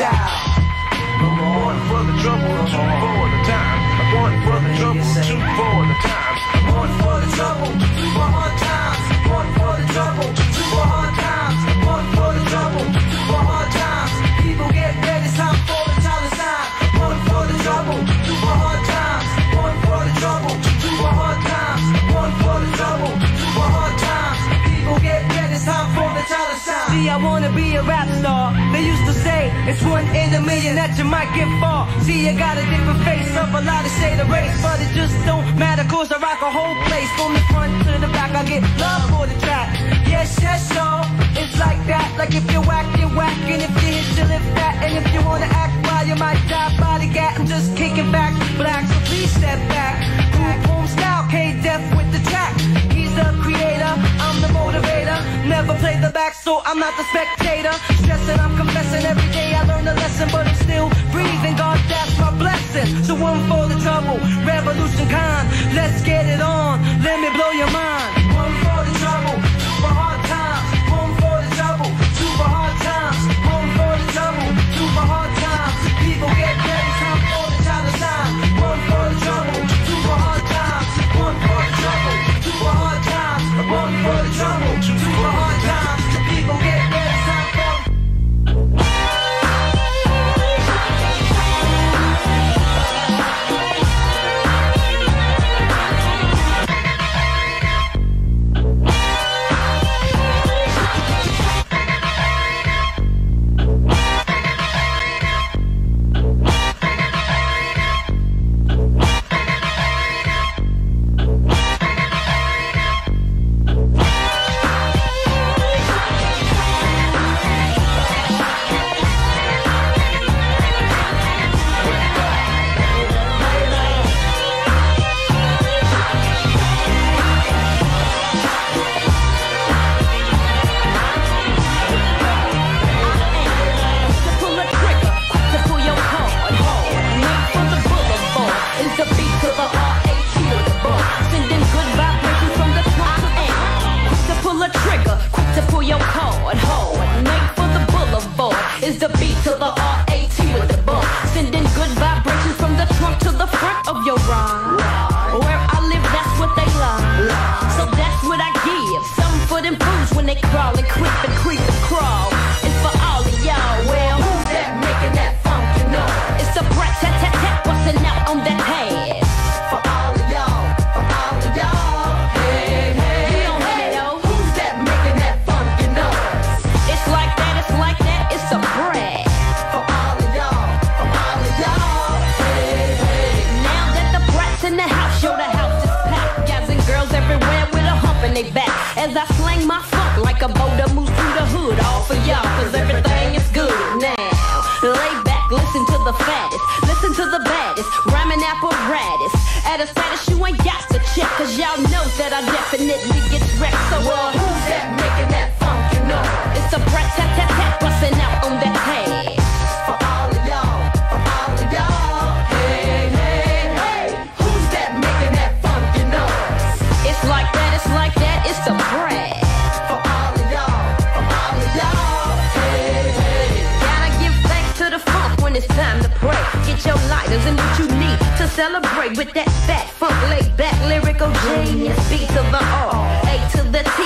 The style. I'm one for the trouble, two for the time. One for the trouble, two for the time. One for the trouble, two for hard times. One for the trouble, two for hard times. One for the trouble, two for hard times. People get ready, it's time for the challenge time. One for the trouble, two for hard times. One for the trouble, two for hard times. One for the trouble, two for hard times. People get ready, it's time for the challenge time. See, I wanna be a rap star. It's one in a million that you might get far. See, you got a different face of a lot of shade of race, but it just don't matter cause I rock a whole place. From the front to the back, I get love for the track. Yes, yes, y'all. It's like that. Like if you whack, you whack, and if you hit, you lift that. And if you wanna act wild, you might die by the gat. I'm just kicking back, black, so please step back. Home style, K Def with the track. He's the creator, I'm the motivator. Never back, so I'm not the spectator. Stressing, I'm confessing every day I learn a lesson, but I'm still breathing. God, that's my blessing. So one for the trouble, revolution kind. Let's get it on. Let me blow your mind. celebrate with that fat funk laid back lyrical genius. Beats of the R, A to the T.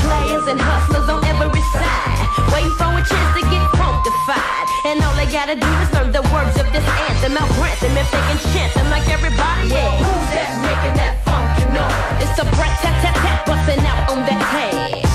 Players and hustlers on every side. Waiting for a chance to get funkified. And all they gotta do is learn the words of this anthem. I'll grant them if they can chant them like everybody else. Yeah. Who's that making that funky noise? It's a brat tat tat busting out on that.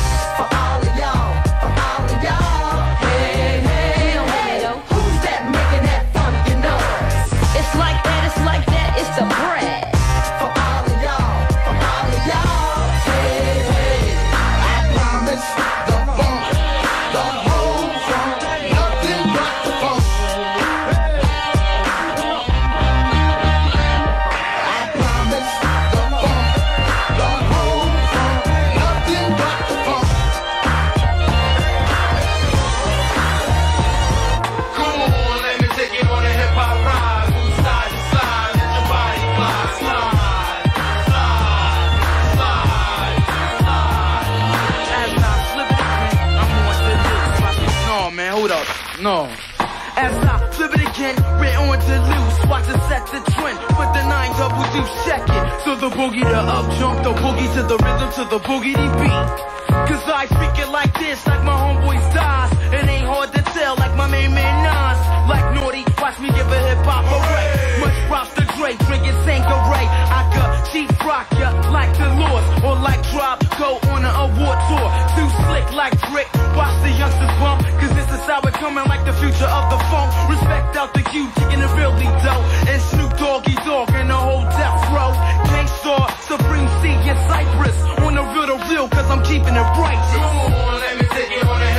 Nine double deuce second. So the boogie to up jump, the boogie to the rhythm to the boogie beat. Cause I speak it like this, like my homeboys dies. It ain't hard to tell, like my main man Nas. Like Naughty, watch me give a hip hop a away. Much props to Dre, drinking Sangaray. I could cheap rock ya like the Lord, or like Drop, go on an award tour. Too slick like Rick, watch the youngsters bump. Cause this is how it coming like the future of the funk. Respect out the Q, taking it really dope. And Snoop Doggy Dogg and the whole death row. Gang Starr, Supreme C in Cypress. On the real to real, cause I'm keeping it righteous. Come on, let me take you on a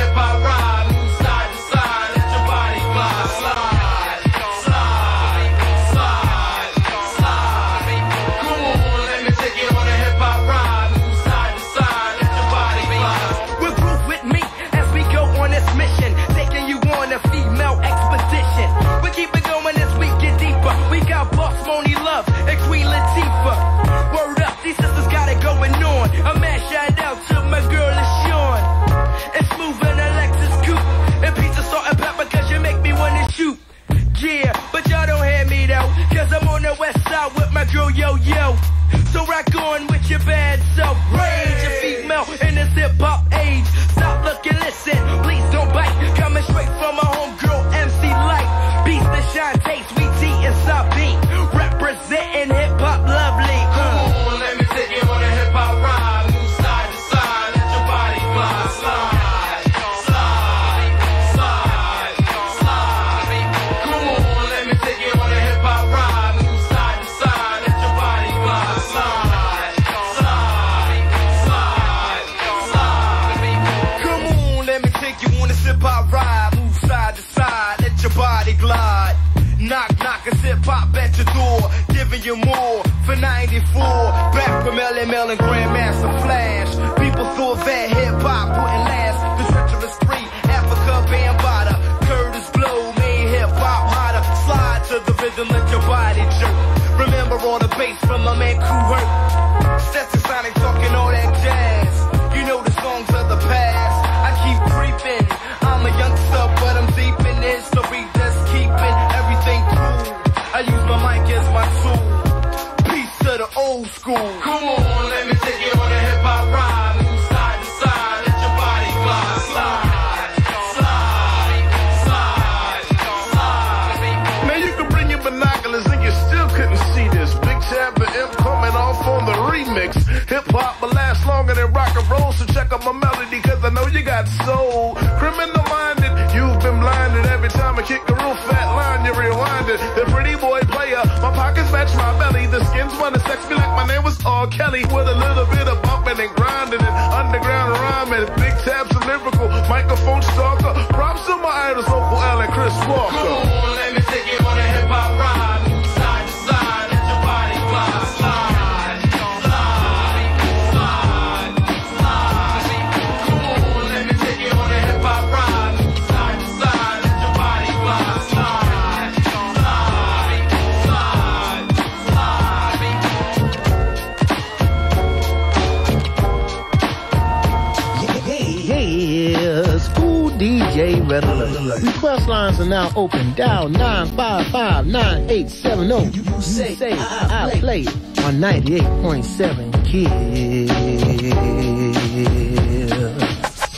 lines are now open. Dial 955-9870. You say, I, I play it on 98.7 Kiss.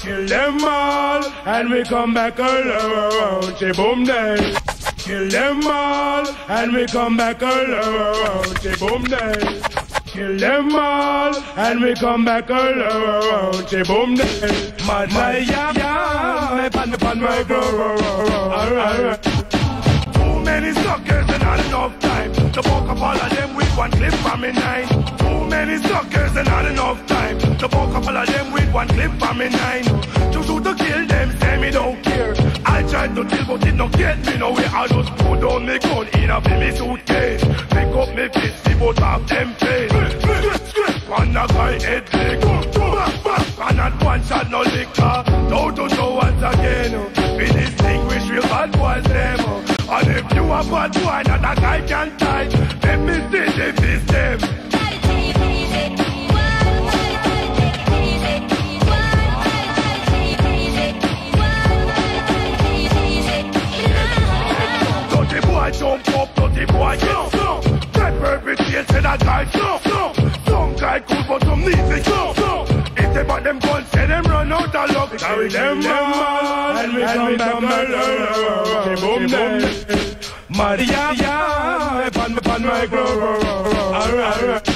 Kill them all, and we come back alone. Say boom day. Kill them all, and we come back alone. Say boom day. Kill them all, and we come back alone. Say boom day. Mad my me pan my girl. Alright. Too many suckers and not enough time to poke up all of them with one clip from me nine. Too many suckers and not enough time to poke up all of them with one clip from me nine. To do to kill them, say me don't care. I tried to kill, but it don't get me nowhere. I just put down me gun in a me suitcase. Pick up me fist, see both of them face. One a guy head big, and not one shot, no liquor. Don't do so once again. Oh. We distinguish real bad boys, them. Oh. And if you a bad boy, not a guy can tie. Let me see the system. Jump up, dirty boy, get some. That perpetrates in a guy, some. Some guy cool, but some need it, jump snuff. If they bought them guns, say them run out of luck. Carry them on, and we come back alone. Boom, boom. Maria, yeah, pan, pan, my. Alright, alright.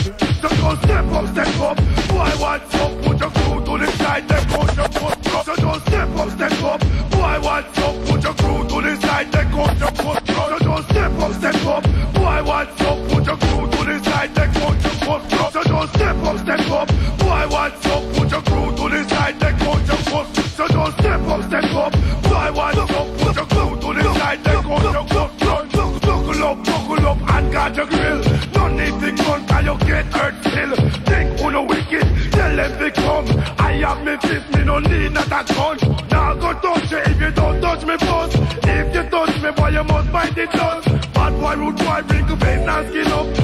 So don't step up, step up. Boy, what's up? Put your crew to the side, then coach your foot. So don't step up, step up. Boy, what's up? Put your crew to the side, then coach your foot. So don't step up, step up. Boy, what's up? Put your crew to the side, then coach your foot. So don't step up, step up. Your crew to the side, then coach your foot. So don't step up, step up. Boy, what's up? Put your crew to the side, then coach your foot. Buckle up, buckle up, and guard your grill. No need to gun, cause you get hurt still. Think who no wicked, tell them to come. I have me fist, me no need not a gun. Now go touch it if you don't touch me first. If you touch me, boy, you must bite the dust. Bad boy, root boy, wrinkle face and skin up.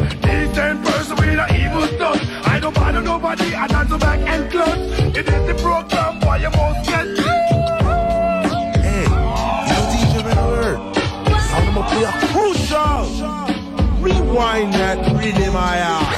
I go back and clutch. It is the program, boy, you must get. Hey, DJ Red Alert. Them up for your crucial. Rewind that rhythm I am.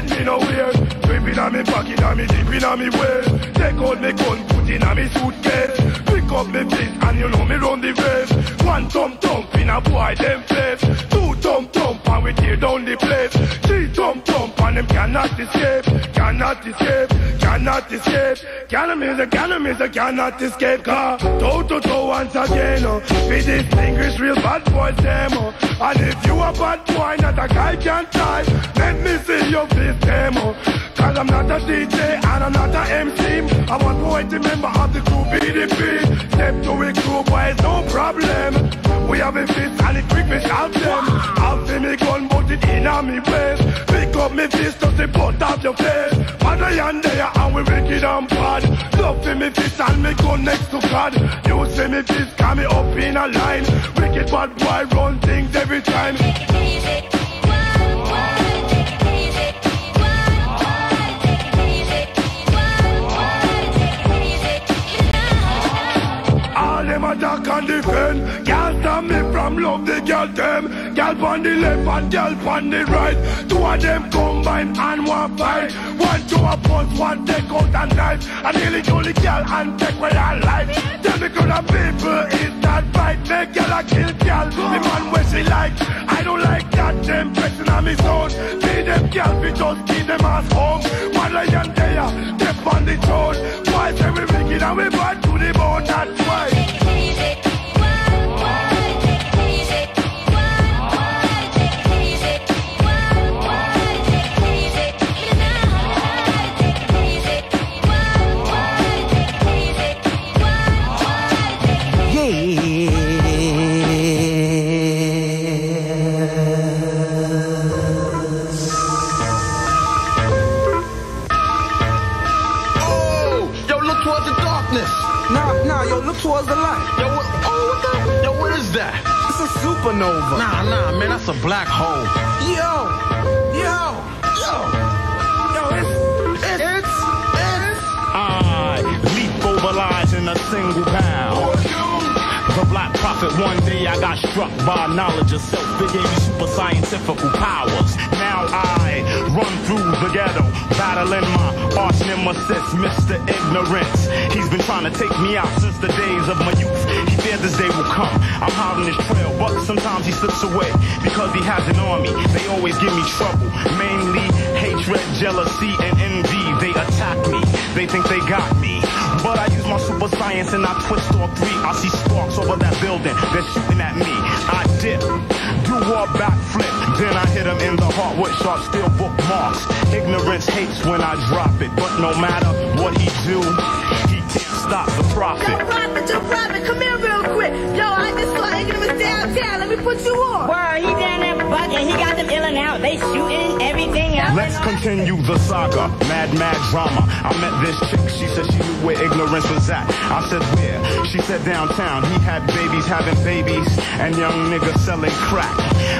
Get me nowhere. Dripping on me pocket, on me deep in on me waist. Take out me gun, put in on me suitcase. Pick up me fist, and you know me run the race. One thump thump in a boy them face. Two and we tear down the place. Three thump thump, and them cannot escape, cannot escape, cannot escape. Cannot miss a cannot miss a cannot escape. Car toe to toe once again. Oh. We distinguish real bad boys them. Oh. And if you a bad boy, not a guy can try. Let me see your face demo. Oh. Cause I'm not a DJ and I'm not a MC. I want poet member of the crew BDP. Step to a crew boys, no problem. We have a fist and it quick me shout them. I'll see me gun but it in me place. Pick up me fist to the butt of your face. Mother and there and we wicked and bad. Love for me fist and me gun next to God. You see me fist come me up in a line. Wicked bad boy run things every time. All them attack and defend. Can't stop me from love the girl them. Girl on the left and girl on the right. Two of them combine and one fight. One to a post, one take out a knife. And nearly kill the girl and take away her life. Tell me could people is that fight. Make girl a kill girl. The man where she like. I don't like that them pressing on me zone. Be them girl, we just keep them ass home. One lion there, step on the throne. Say we wicked and we bad to the bone? That's why. Supernova. Nah, nah, man, that's a black hole. Yo, yo, yo, yo, it's, it's, it's, it's. I leap over lies in a single bound. The black prophet, one day I got struck by knowledge of self. It gave me super scientific powers. Now I run through the ghetto, battling my arch nemesis, Mr. Ignorance. He's been trying to take me out since the days of my youth. This day will come. I'm on his trail, but sometimes he slips away because he has an army. They always give me trouble, mainly hatred, jealousy, and envy. They attack me. They think they got me. But I use my super science and I twist all three. I see sparks over that building. They're shooting at me. I dip, do a backflip. Then I hit him in the heart with sharp steel bookmarks. Ignorance hates when I drop it. But no matter what he do, he can't stop the profit. I just saw downtown. Let me put you on. Word, he down there bugging. He got them ill and out. They shooting everything out. Let's continue the saga. Mad, mad drama. I met this chick. She said she knew where ignorance was at. I said where? She said downtown. He had babies having babies and young niggas selling crack.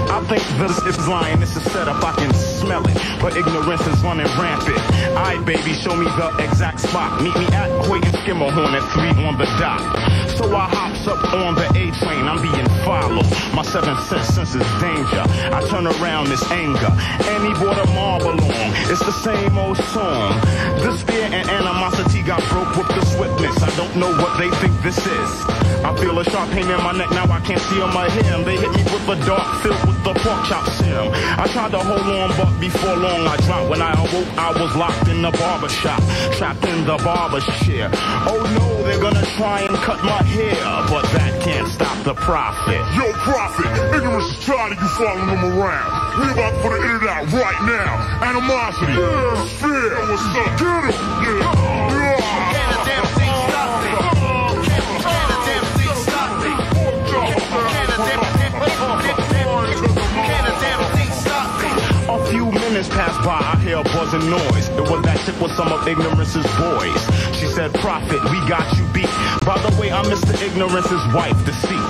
I think this is lying. This is set up. I can smell it. But ignorance is running rampant. Alright, baby, show me the exact spot. Meet me at Quaken Schermerhorn at 3 on the dot. So I hops up on the A train. I'm being followed. My seventh sense senses danger. I turn around it's anger. And he brought a marble along. It's the same old song. Fear and animosity got broke with the swiftness. I don't know what they think this is. I feel a sharp pain in my neck. Now I can't see on my hem. They hit me with a dart filled with the pork chop serum. I tried to hold on, but before long I dropped. When I awoke, I was locked in the barber shop. Trapped in the barber chair. Oh no, they're gonna try and cut my hair. But that can't stop the prophet. Yo, Prophet, ignorance is tired of you following them around. We about to put an end out right now. Animosity. Yeah. Fear. What's up? Get him. Yeah. Few minutes passed by, I hear a buzzing noise. It was that chick with some of ignorance's boys. She said, Prophet, we got you beat. By the way, I'm Mr. Ignorance's wife, deceit.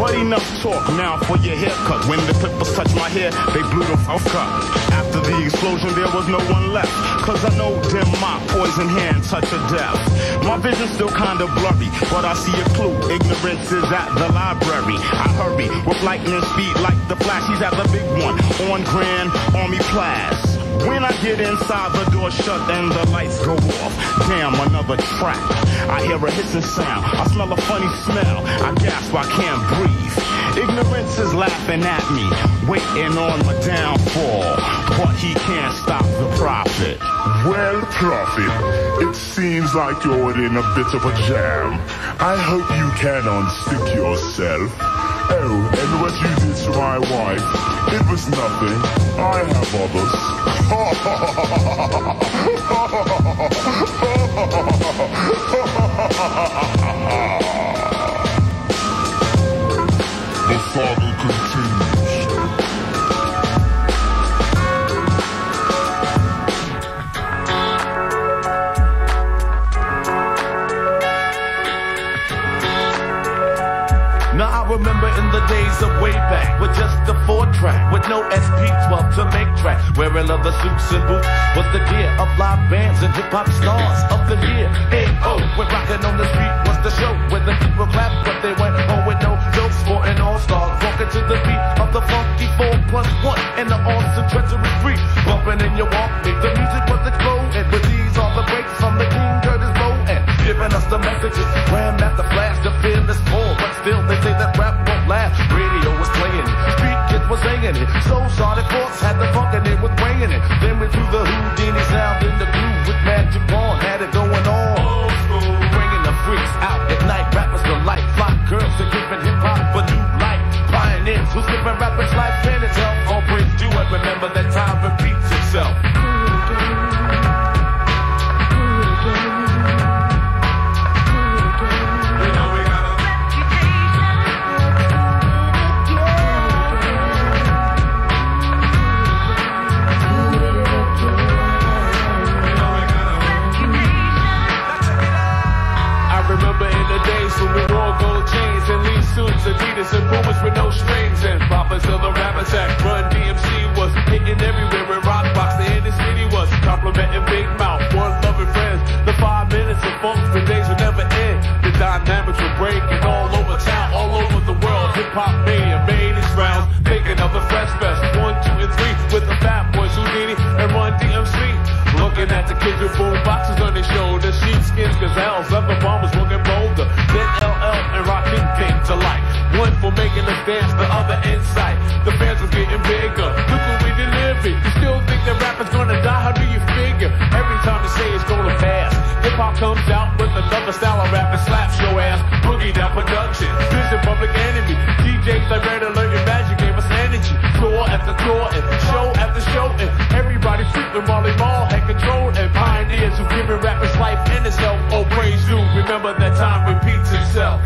But enough talk now for your haircut. When the clippers touched my hair, they blew the fuck up. After the explosion, there was no one left. Cause I know dim my poison hand touch of death. My vision's still kinda blurry, but I see a clue. Ignorance is at the library. I hurry with lightning speed like the flash. He's at the big one on Grand Army Place. When I get inside, the door shut and the lights go off. Damn, another trap. I hear a hissing sound. I smell a funny smell. I gasp, I can't breathe. Ignorance is laughing at me, waiting on my downfall. But he can't stop the prophet. Well, Prophet, it seems like you're in a bit of a jam. I hope you can unstick yourself. Oh, and what you did to my wife, it was nothing. I have others. the saga the days of way back with just a four track with no SP12 to make tracks. Wearing leather suits and boots was the gear of live bands and hip hop stars of the year. Oh, when rocking on the street was the show where the people clapped but they went home with no jokes for an all star. Walking to the beat of the funky four plus one and the awesome Treacherous Three. Bumping in your walk, the music was the glow and with these all the breaks from the King giving us the messages. Ram at the flash, the fearless four, but still they say that rap won't last. Radio was playing it, street kids were singing it. So Sonic Force had the funk and it was bringing it. Then we threw the Whodini sound in the groove with Magic Vaughn, had it going on. Bringing the freaks out at night, rappers to life, fly girls and giving hip hop a new life. Pioneers who's giving rappers life in itself. All praise due and remember that time repeats itself. Suits, Adidas and Pumas with no strings and prophets of the rap attack. Run DMC was hitting everywhere in rock Rockbox. The inner city was complimenting Big Mouth, one loving friends. The five minutes of funk, the days will never end. The dynamics were breaking all over town, all over the world. Hip hop mania made its rounds, thinking of the Fresh Fest. One, two, and three with the Fat Boys, Whodini, and Run DMC. Looking at the kids with boom boxes on their shoulders, sheepskins, gazelles, leather dance, the other insight. The fans was getting bigger. Look who we delivered. You still think that rappers gonna die? How do you figure? Every time they say it's gonna pass, hip hop comes out with another style of rap and slaps your ass. Boogie down production, vision public enemy. DJs like Red Alert and Magic gave us energy. Tour after tour and show after show and everybody freaking Marley Marl had control and pioneers who giving rappers life in itself. Oh praise you, remember that time repeats itself.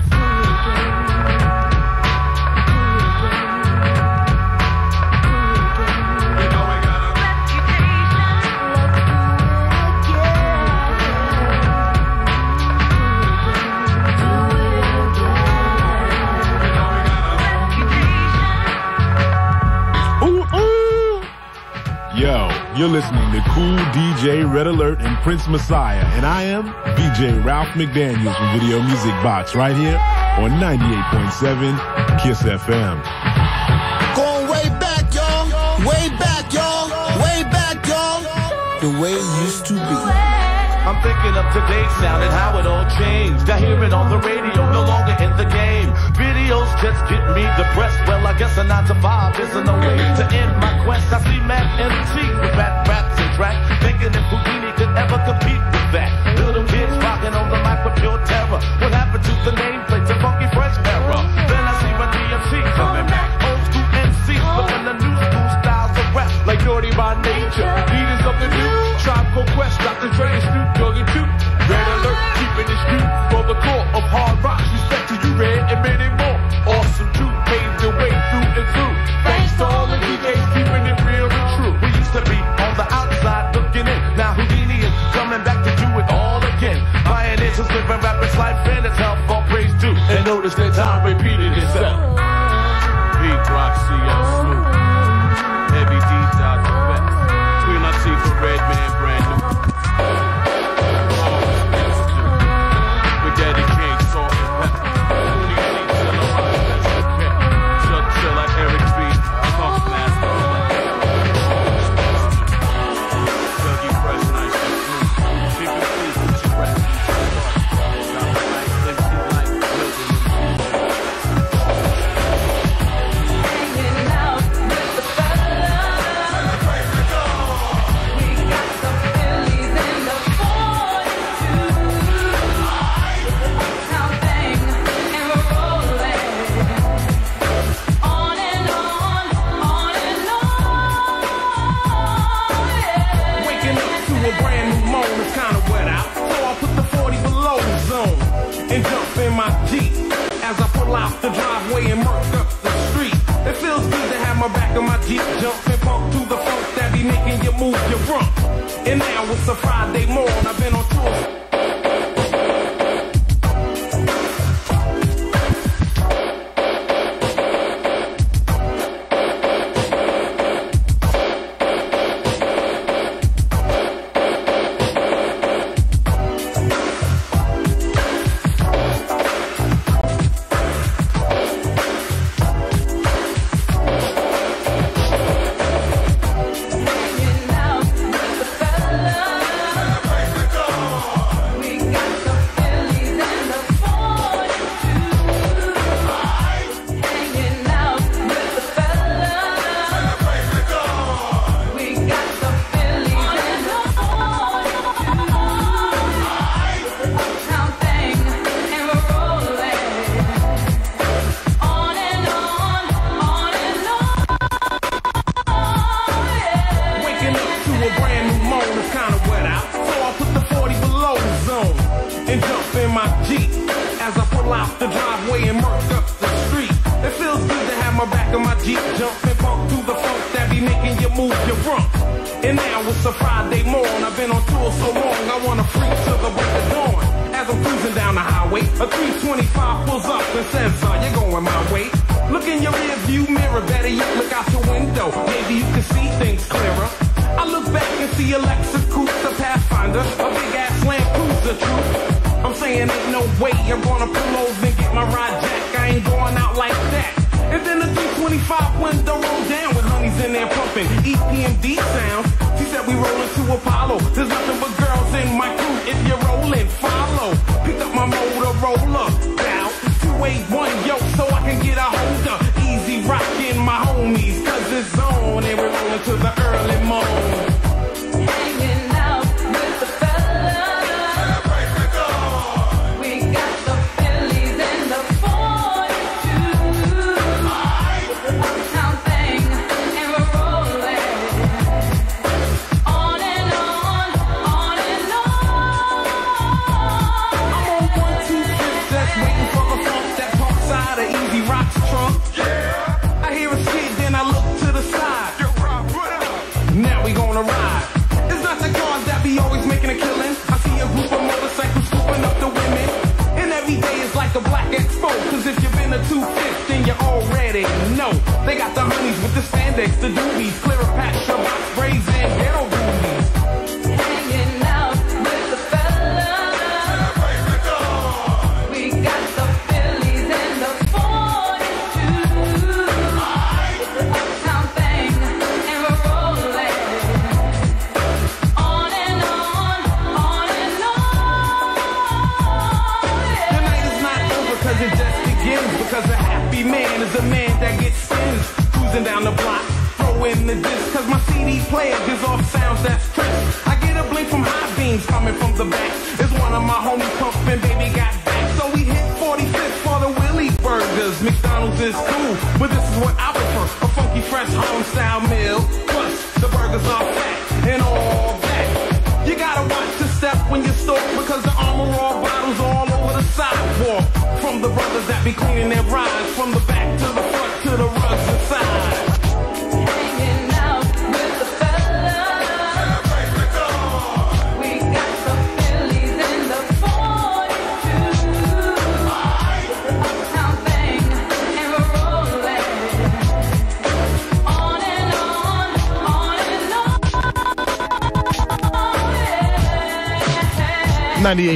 You're listening to Kool DJ Red Alert and Prince Messiah, and I am VJ Ralph McDaniels from Video Music Box right here on 98.7 Kiss FM. Going way back, y'all. Way back, y'all. Way back, y'all. The way it used to be. I'm thinking of today's sound and how it all changed. I hear it on the radio, no longer in the game. Videos just get me depressed. Well, I guess a 9 to 5 isn't no way to end my quest. I see Matt MC with rap raps and track. Thinking if Whodini could ever compete with that. Little kids rocking on the mic with pure terror. What happened to the nameplates and funky fresh era? Then I see my DMC coming back. Old school MCs, but in the new school styles of rap. Like naughty by nature, leaders of the new tribe called Quest, Dr. Dre and Snoop Dogg and. Red alert, keeping it street for the core of hard rock. Respect to you, Red, and many more. Awesome too, paved the way through and through. Thanks to all the DJs keeping it real and true. We used to be on the outside looking in. Now Whodini is coming back to do it all again. Pioneers is living rappers life and it's health, all praise due. And notice that time repeated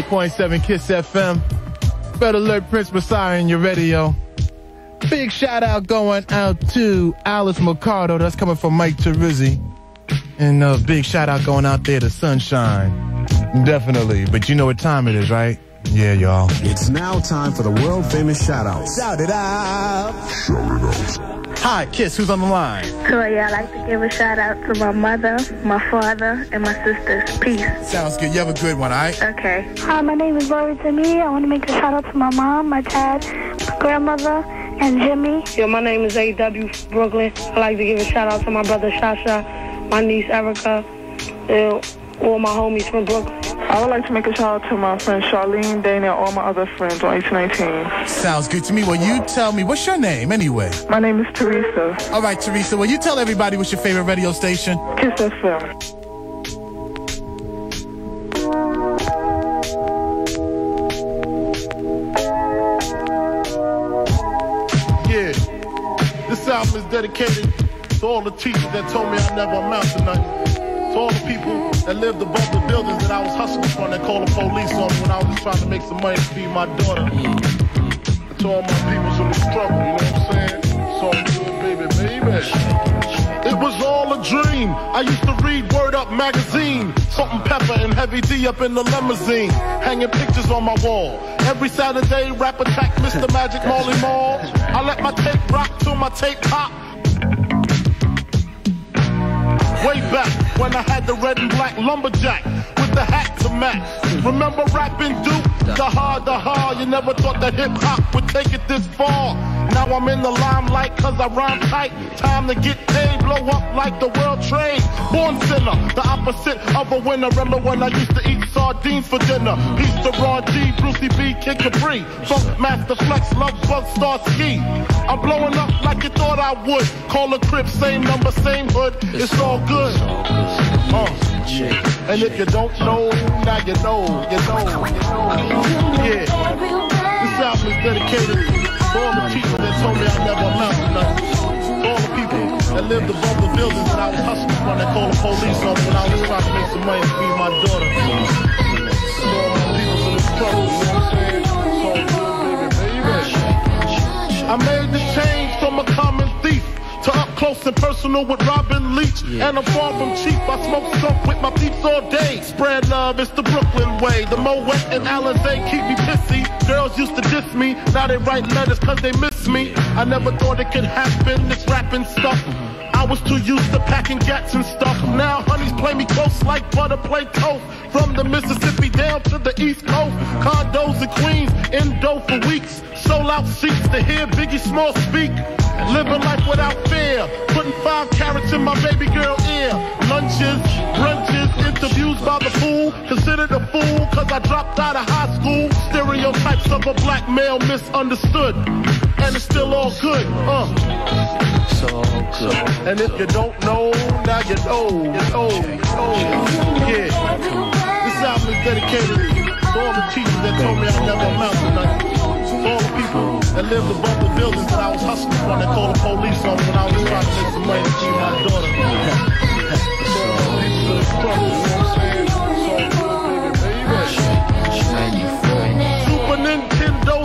98.7 Kiss FM. Red Alert Prince Messiah in your radio. Big shout out going out to Alice Mercado. That's coming from Mike Terizzi. And uh, big shout out going out there to Sunshine. Definitely. But you know what time it is, right? Yeah, y'all. It's now time for the world famous shout outs. Shout it out. Shout it out. Hi, Kiss. Who's on the line? So yeah, I'd like to give a shout out to my mother, my father, and my sisters. Peace. Sounds good. You have a good one, all right? Okay. Hi, my name is Lori Timmy. I want to make a shout out to my mom, my dad, my grandmother, and Jimmy. Yo, my name is A.W. Brooklyn. I'd like to give a shout out to my brother Shasha, my niece Erica, and all my homies from Brooklyn. I would like to make a shout out to my friend Charlene, Dana, and all my other friends on 1819. Sounds good to me. Well, you tell me, what's your name anyway? My name is Teresa. All right, Teresa. Well, you tell everybody what's your favorite radio station? Kiss FM. Yeah, this album is dedicated to all the teachers that told me I never amount to nothing. To all the people that lived above the buildings that I was hustling from that called the police on when I was just trying to make some money to feed my daughter. To all my peoples in the struggle, you know what I'm saying? It's all good, baby, baby. It was all a dream. I used to read Word Up magazine. Salt-N-Pepa and heavy D up in the limousine. Hanging pictures on my wall. Every Saturday, rap attack Mr. Magic Marley Marl. I let my tape rock till my tape pop. Way back when I had the red and black lumberjack the hat to match. Remember rapping Duke? The hard, the hard. You never thought that hip hop would take it this far. Now I'm in the limelight cause I rhyme tight. Time to get paid, blow up like the world trade. Born sinner, the opposite of a winner. Remember when I used to eat sardines for dinner? Peace to Ron G, Brucey B, Kid Capri. Funkmaster Flex, Love Bug Star Ski. I'm blowing up like you thought I would. Call a crib, same number, same hood. It's all good. Uh. And if you don't know, now you know, you know, you know. Yeah. This album is dedicated to all the people that told me I never amount to nothing. All the people that lived above the buildings that I was hustling from that called the police on when I was trying to make some money to feed my daughter. To all my people in the struggle, you know what I'm saying? I made close and personal with Robin Leach. And I'm far from cheap. I smoke skunk with my peeps all day. Spread love, it's the Brooklyn way. The Moet and Alizé keep me pissy. Girls used to diss me, now they write letters cause they miss me. I never thought it could happen, this rapping stuff. I was too used to packing gats and stuff. Now honeys play me close like butter play toast. From the Mississippi down to the East Coast. Condos in Queens, indo for weeks. Sold out seats to hear Biggie Small speak. Living life without fear. Putting five carats in my baby girl ear. Lunches, brunches, interviews by the pool. Considered a fool cause I dropped out of high school. Stereotypes of a black male misunderstood. And it's still all good. Uh. So good. And if you don't know, now you know. You know. You know. Yeah. This album is dedicated to all the teachers that told me I never amount to nothing all the people that lived above the buildings that I was hustling from that called the police on when I was trying to make some money to feed my daughter. so.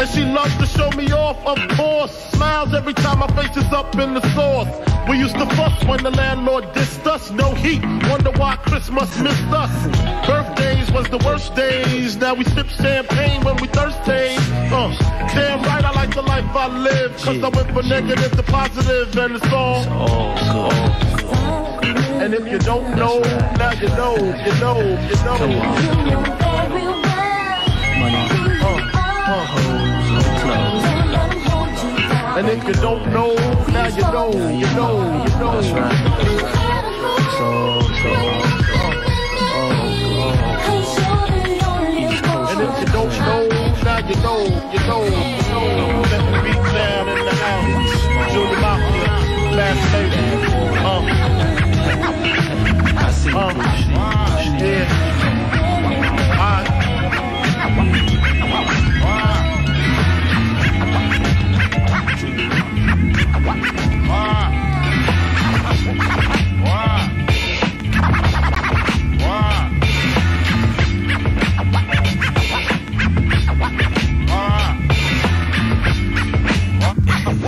And she loves to show me off, of course. Smiles every time my face is up in the sauce. We used to fuss when the landlord dissed us. No heat, wonder why Christmas missed us. Birthdays was the worst days. Now we sip champagne when we thirsty. Uh, damn right, I like the life I live. Cause I went from negative to positive, and it's all good. And if you don't know, now you know, you know, you know. And if you don't know, now you know, you know, you know. So, so, And if you don't know, now you know, you know, you know. Let the beat down in the house. Junior Mafia, last lady. Uh. I see uh.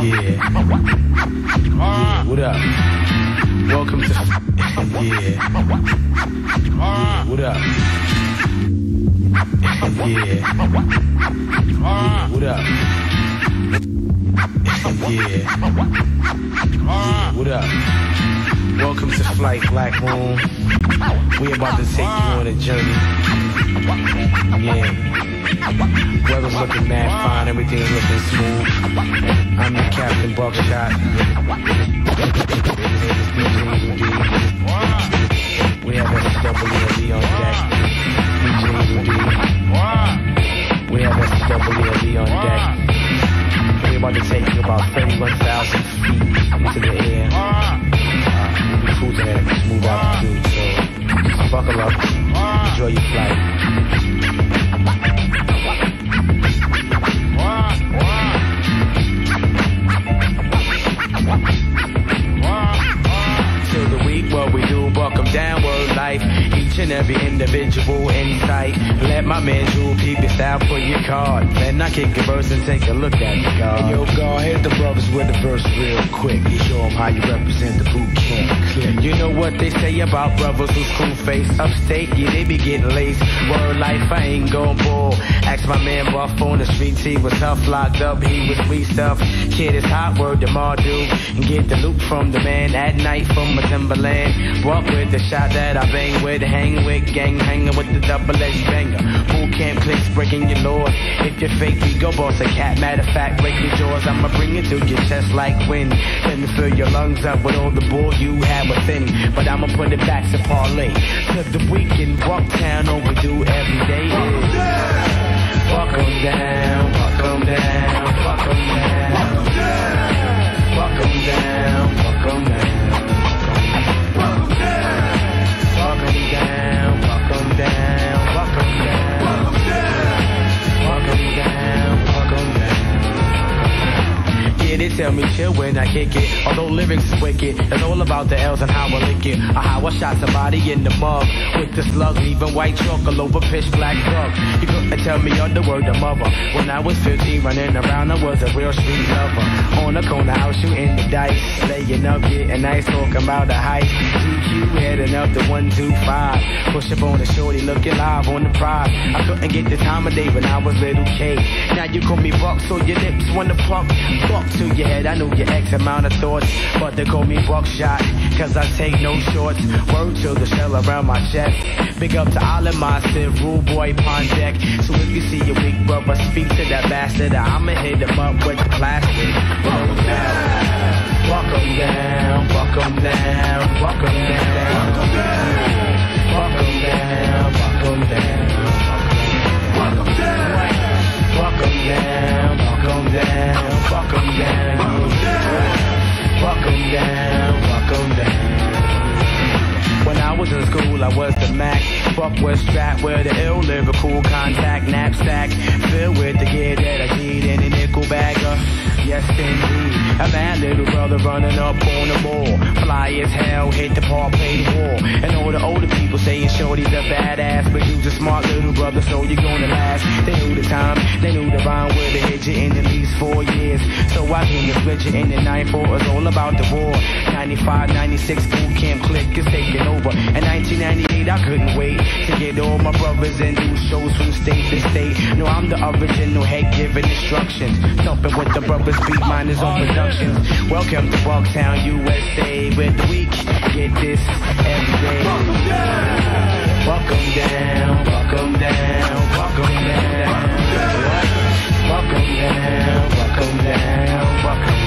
Yeah. What up? Welcome to. Yeah. What up? Yeah. What up? Yeah, what up? Welcome to Flight Black Moon. We about to take you on a journey. Yeah. Weather's looking mad fine, everything's looking smooth. I'm the Captain Buckshot. We have SWLD on deck. We have SWLD on deck. We're about to take you about 31,000 feet into the air. Be cruising at a smooth altitude, so buckle up, enjoy your flight. Till the week, what we do, buck 'em down, word life. Each and every individual insight. Let my man Jewel peep your style, put your card. Then I kick your verse and take a look at the guard. Yo, God, hit the brothers with the verse real quick. You show 'em how you represent the boot camp. You know what they say about brothers who's cool face upstate? Yeah, they be getting laced. Word life, I ain't gon' bull. Ask my man Buff on the streets, he was tough, locked up, he was weak stuff. Kid is hot, word to Mardu. And get the loot from the man at night from a Timberland. Walk with the shot that I bang with, hang with, gang hanging with the double edged banger. Boot camp clicks breaking your lord. If you're fake, we go boss a cat. Matter of fact, break your jaws, I'ma bring it to your chest like wind. Me fill your lungs up with all the bull you have within. But I'ma put it back to parlay. To the weekend, walk town, all we do every day is. Walk 'em down, walk 'em down, 'em down. Walk 'em down, walk Yeah, they tell me chill when I kick it. Although lyrics is wicked, it's all about the L's and how I lick it. Or how I shot somebody in the mug with the slug, leaving white chalk all over pitch black drug. You couldn't tell me on the word of mother. When I was 15, running around, I was a real street lover. On the corner, I was shooting the dice, laying up, getting nice, talking about the height. GQ heading up the 125. Push up on the shorty, looking live on the pride. I couldn't get the time of day when I was little K. Now you call me Buck, so your lips wanna plump. Buck to your head, I know your X amount of thoughts. But they call me Buckshot, cause I take no shorts. Word to the shell around my chest. Big up to all of my Sid, Rule Boy, Pond Deck. So if you see your weak brother, speak to that bastard. I'ma hit him up with the plastic. 'em down, 'em down, 'em down, 'em down. 'em down, 'em down. 'em down, walk 'em down, Fuck down, fuck down, you Fuck em down, fuck down. When I was in school, I was the Mac. Fuck was strapped with the ill lyrical contact knapsack. Filled with the gear that I need in a nickel bagger. Yes, indeed. A mad little brother running up on the ball. Fly as hell, hit the the wall. And all the older people saying Shorty's a badass. But you's a smart little brother, so you're gonna last. They knew the time, they knew the rhyme would have hit you in at least four years. So I came to split you in the 9-4. It's all about the war. 95, 96 boot camp click is taking over. In 1998, I couldn't wait to get all my brothers and do shows from state to state. No, I'm the original head giving instructions. Thumping with the brothers, beat miners on productions. Welcome to Bucktown, USA, where the week get this every day. Buck down, buck down, buck down, buck down. Buck down, buck down, buck down.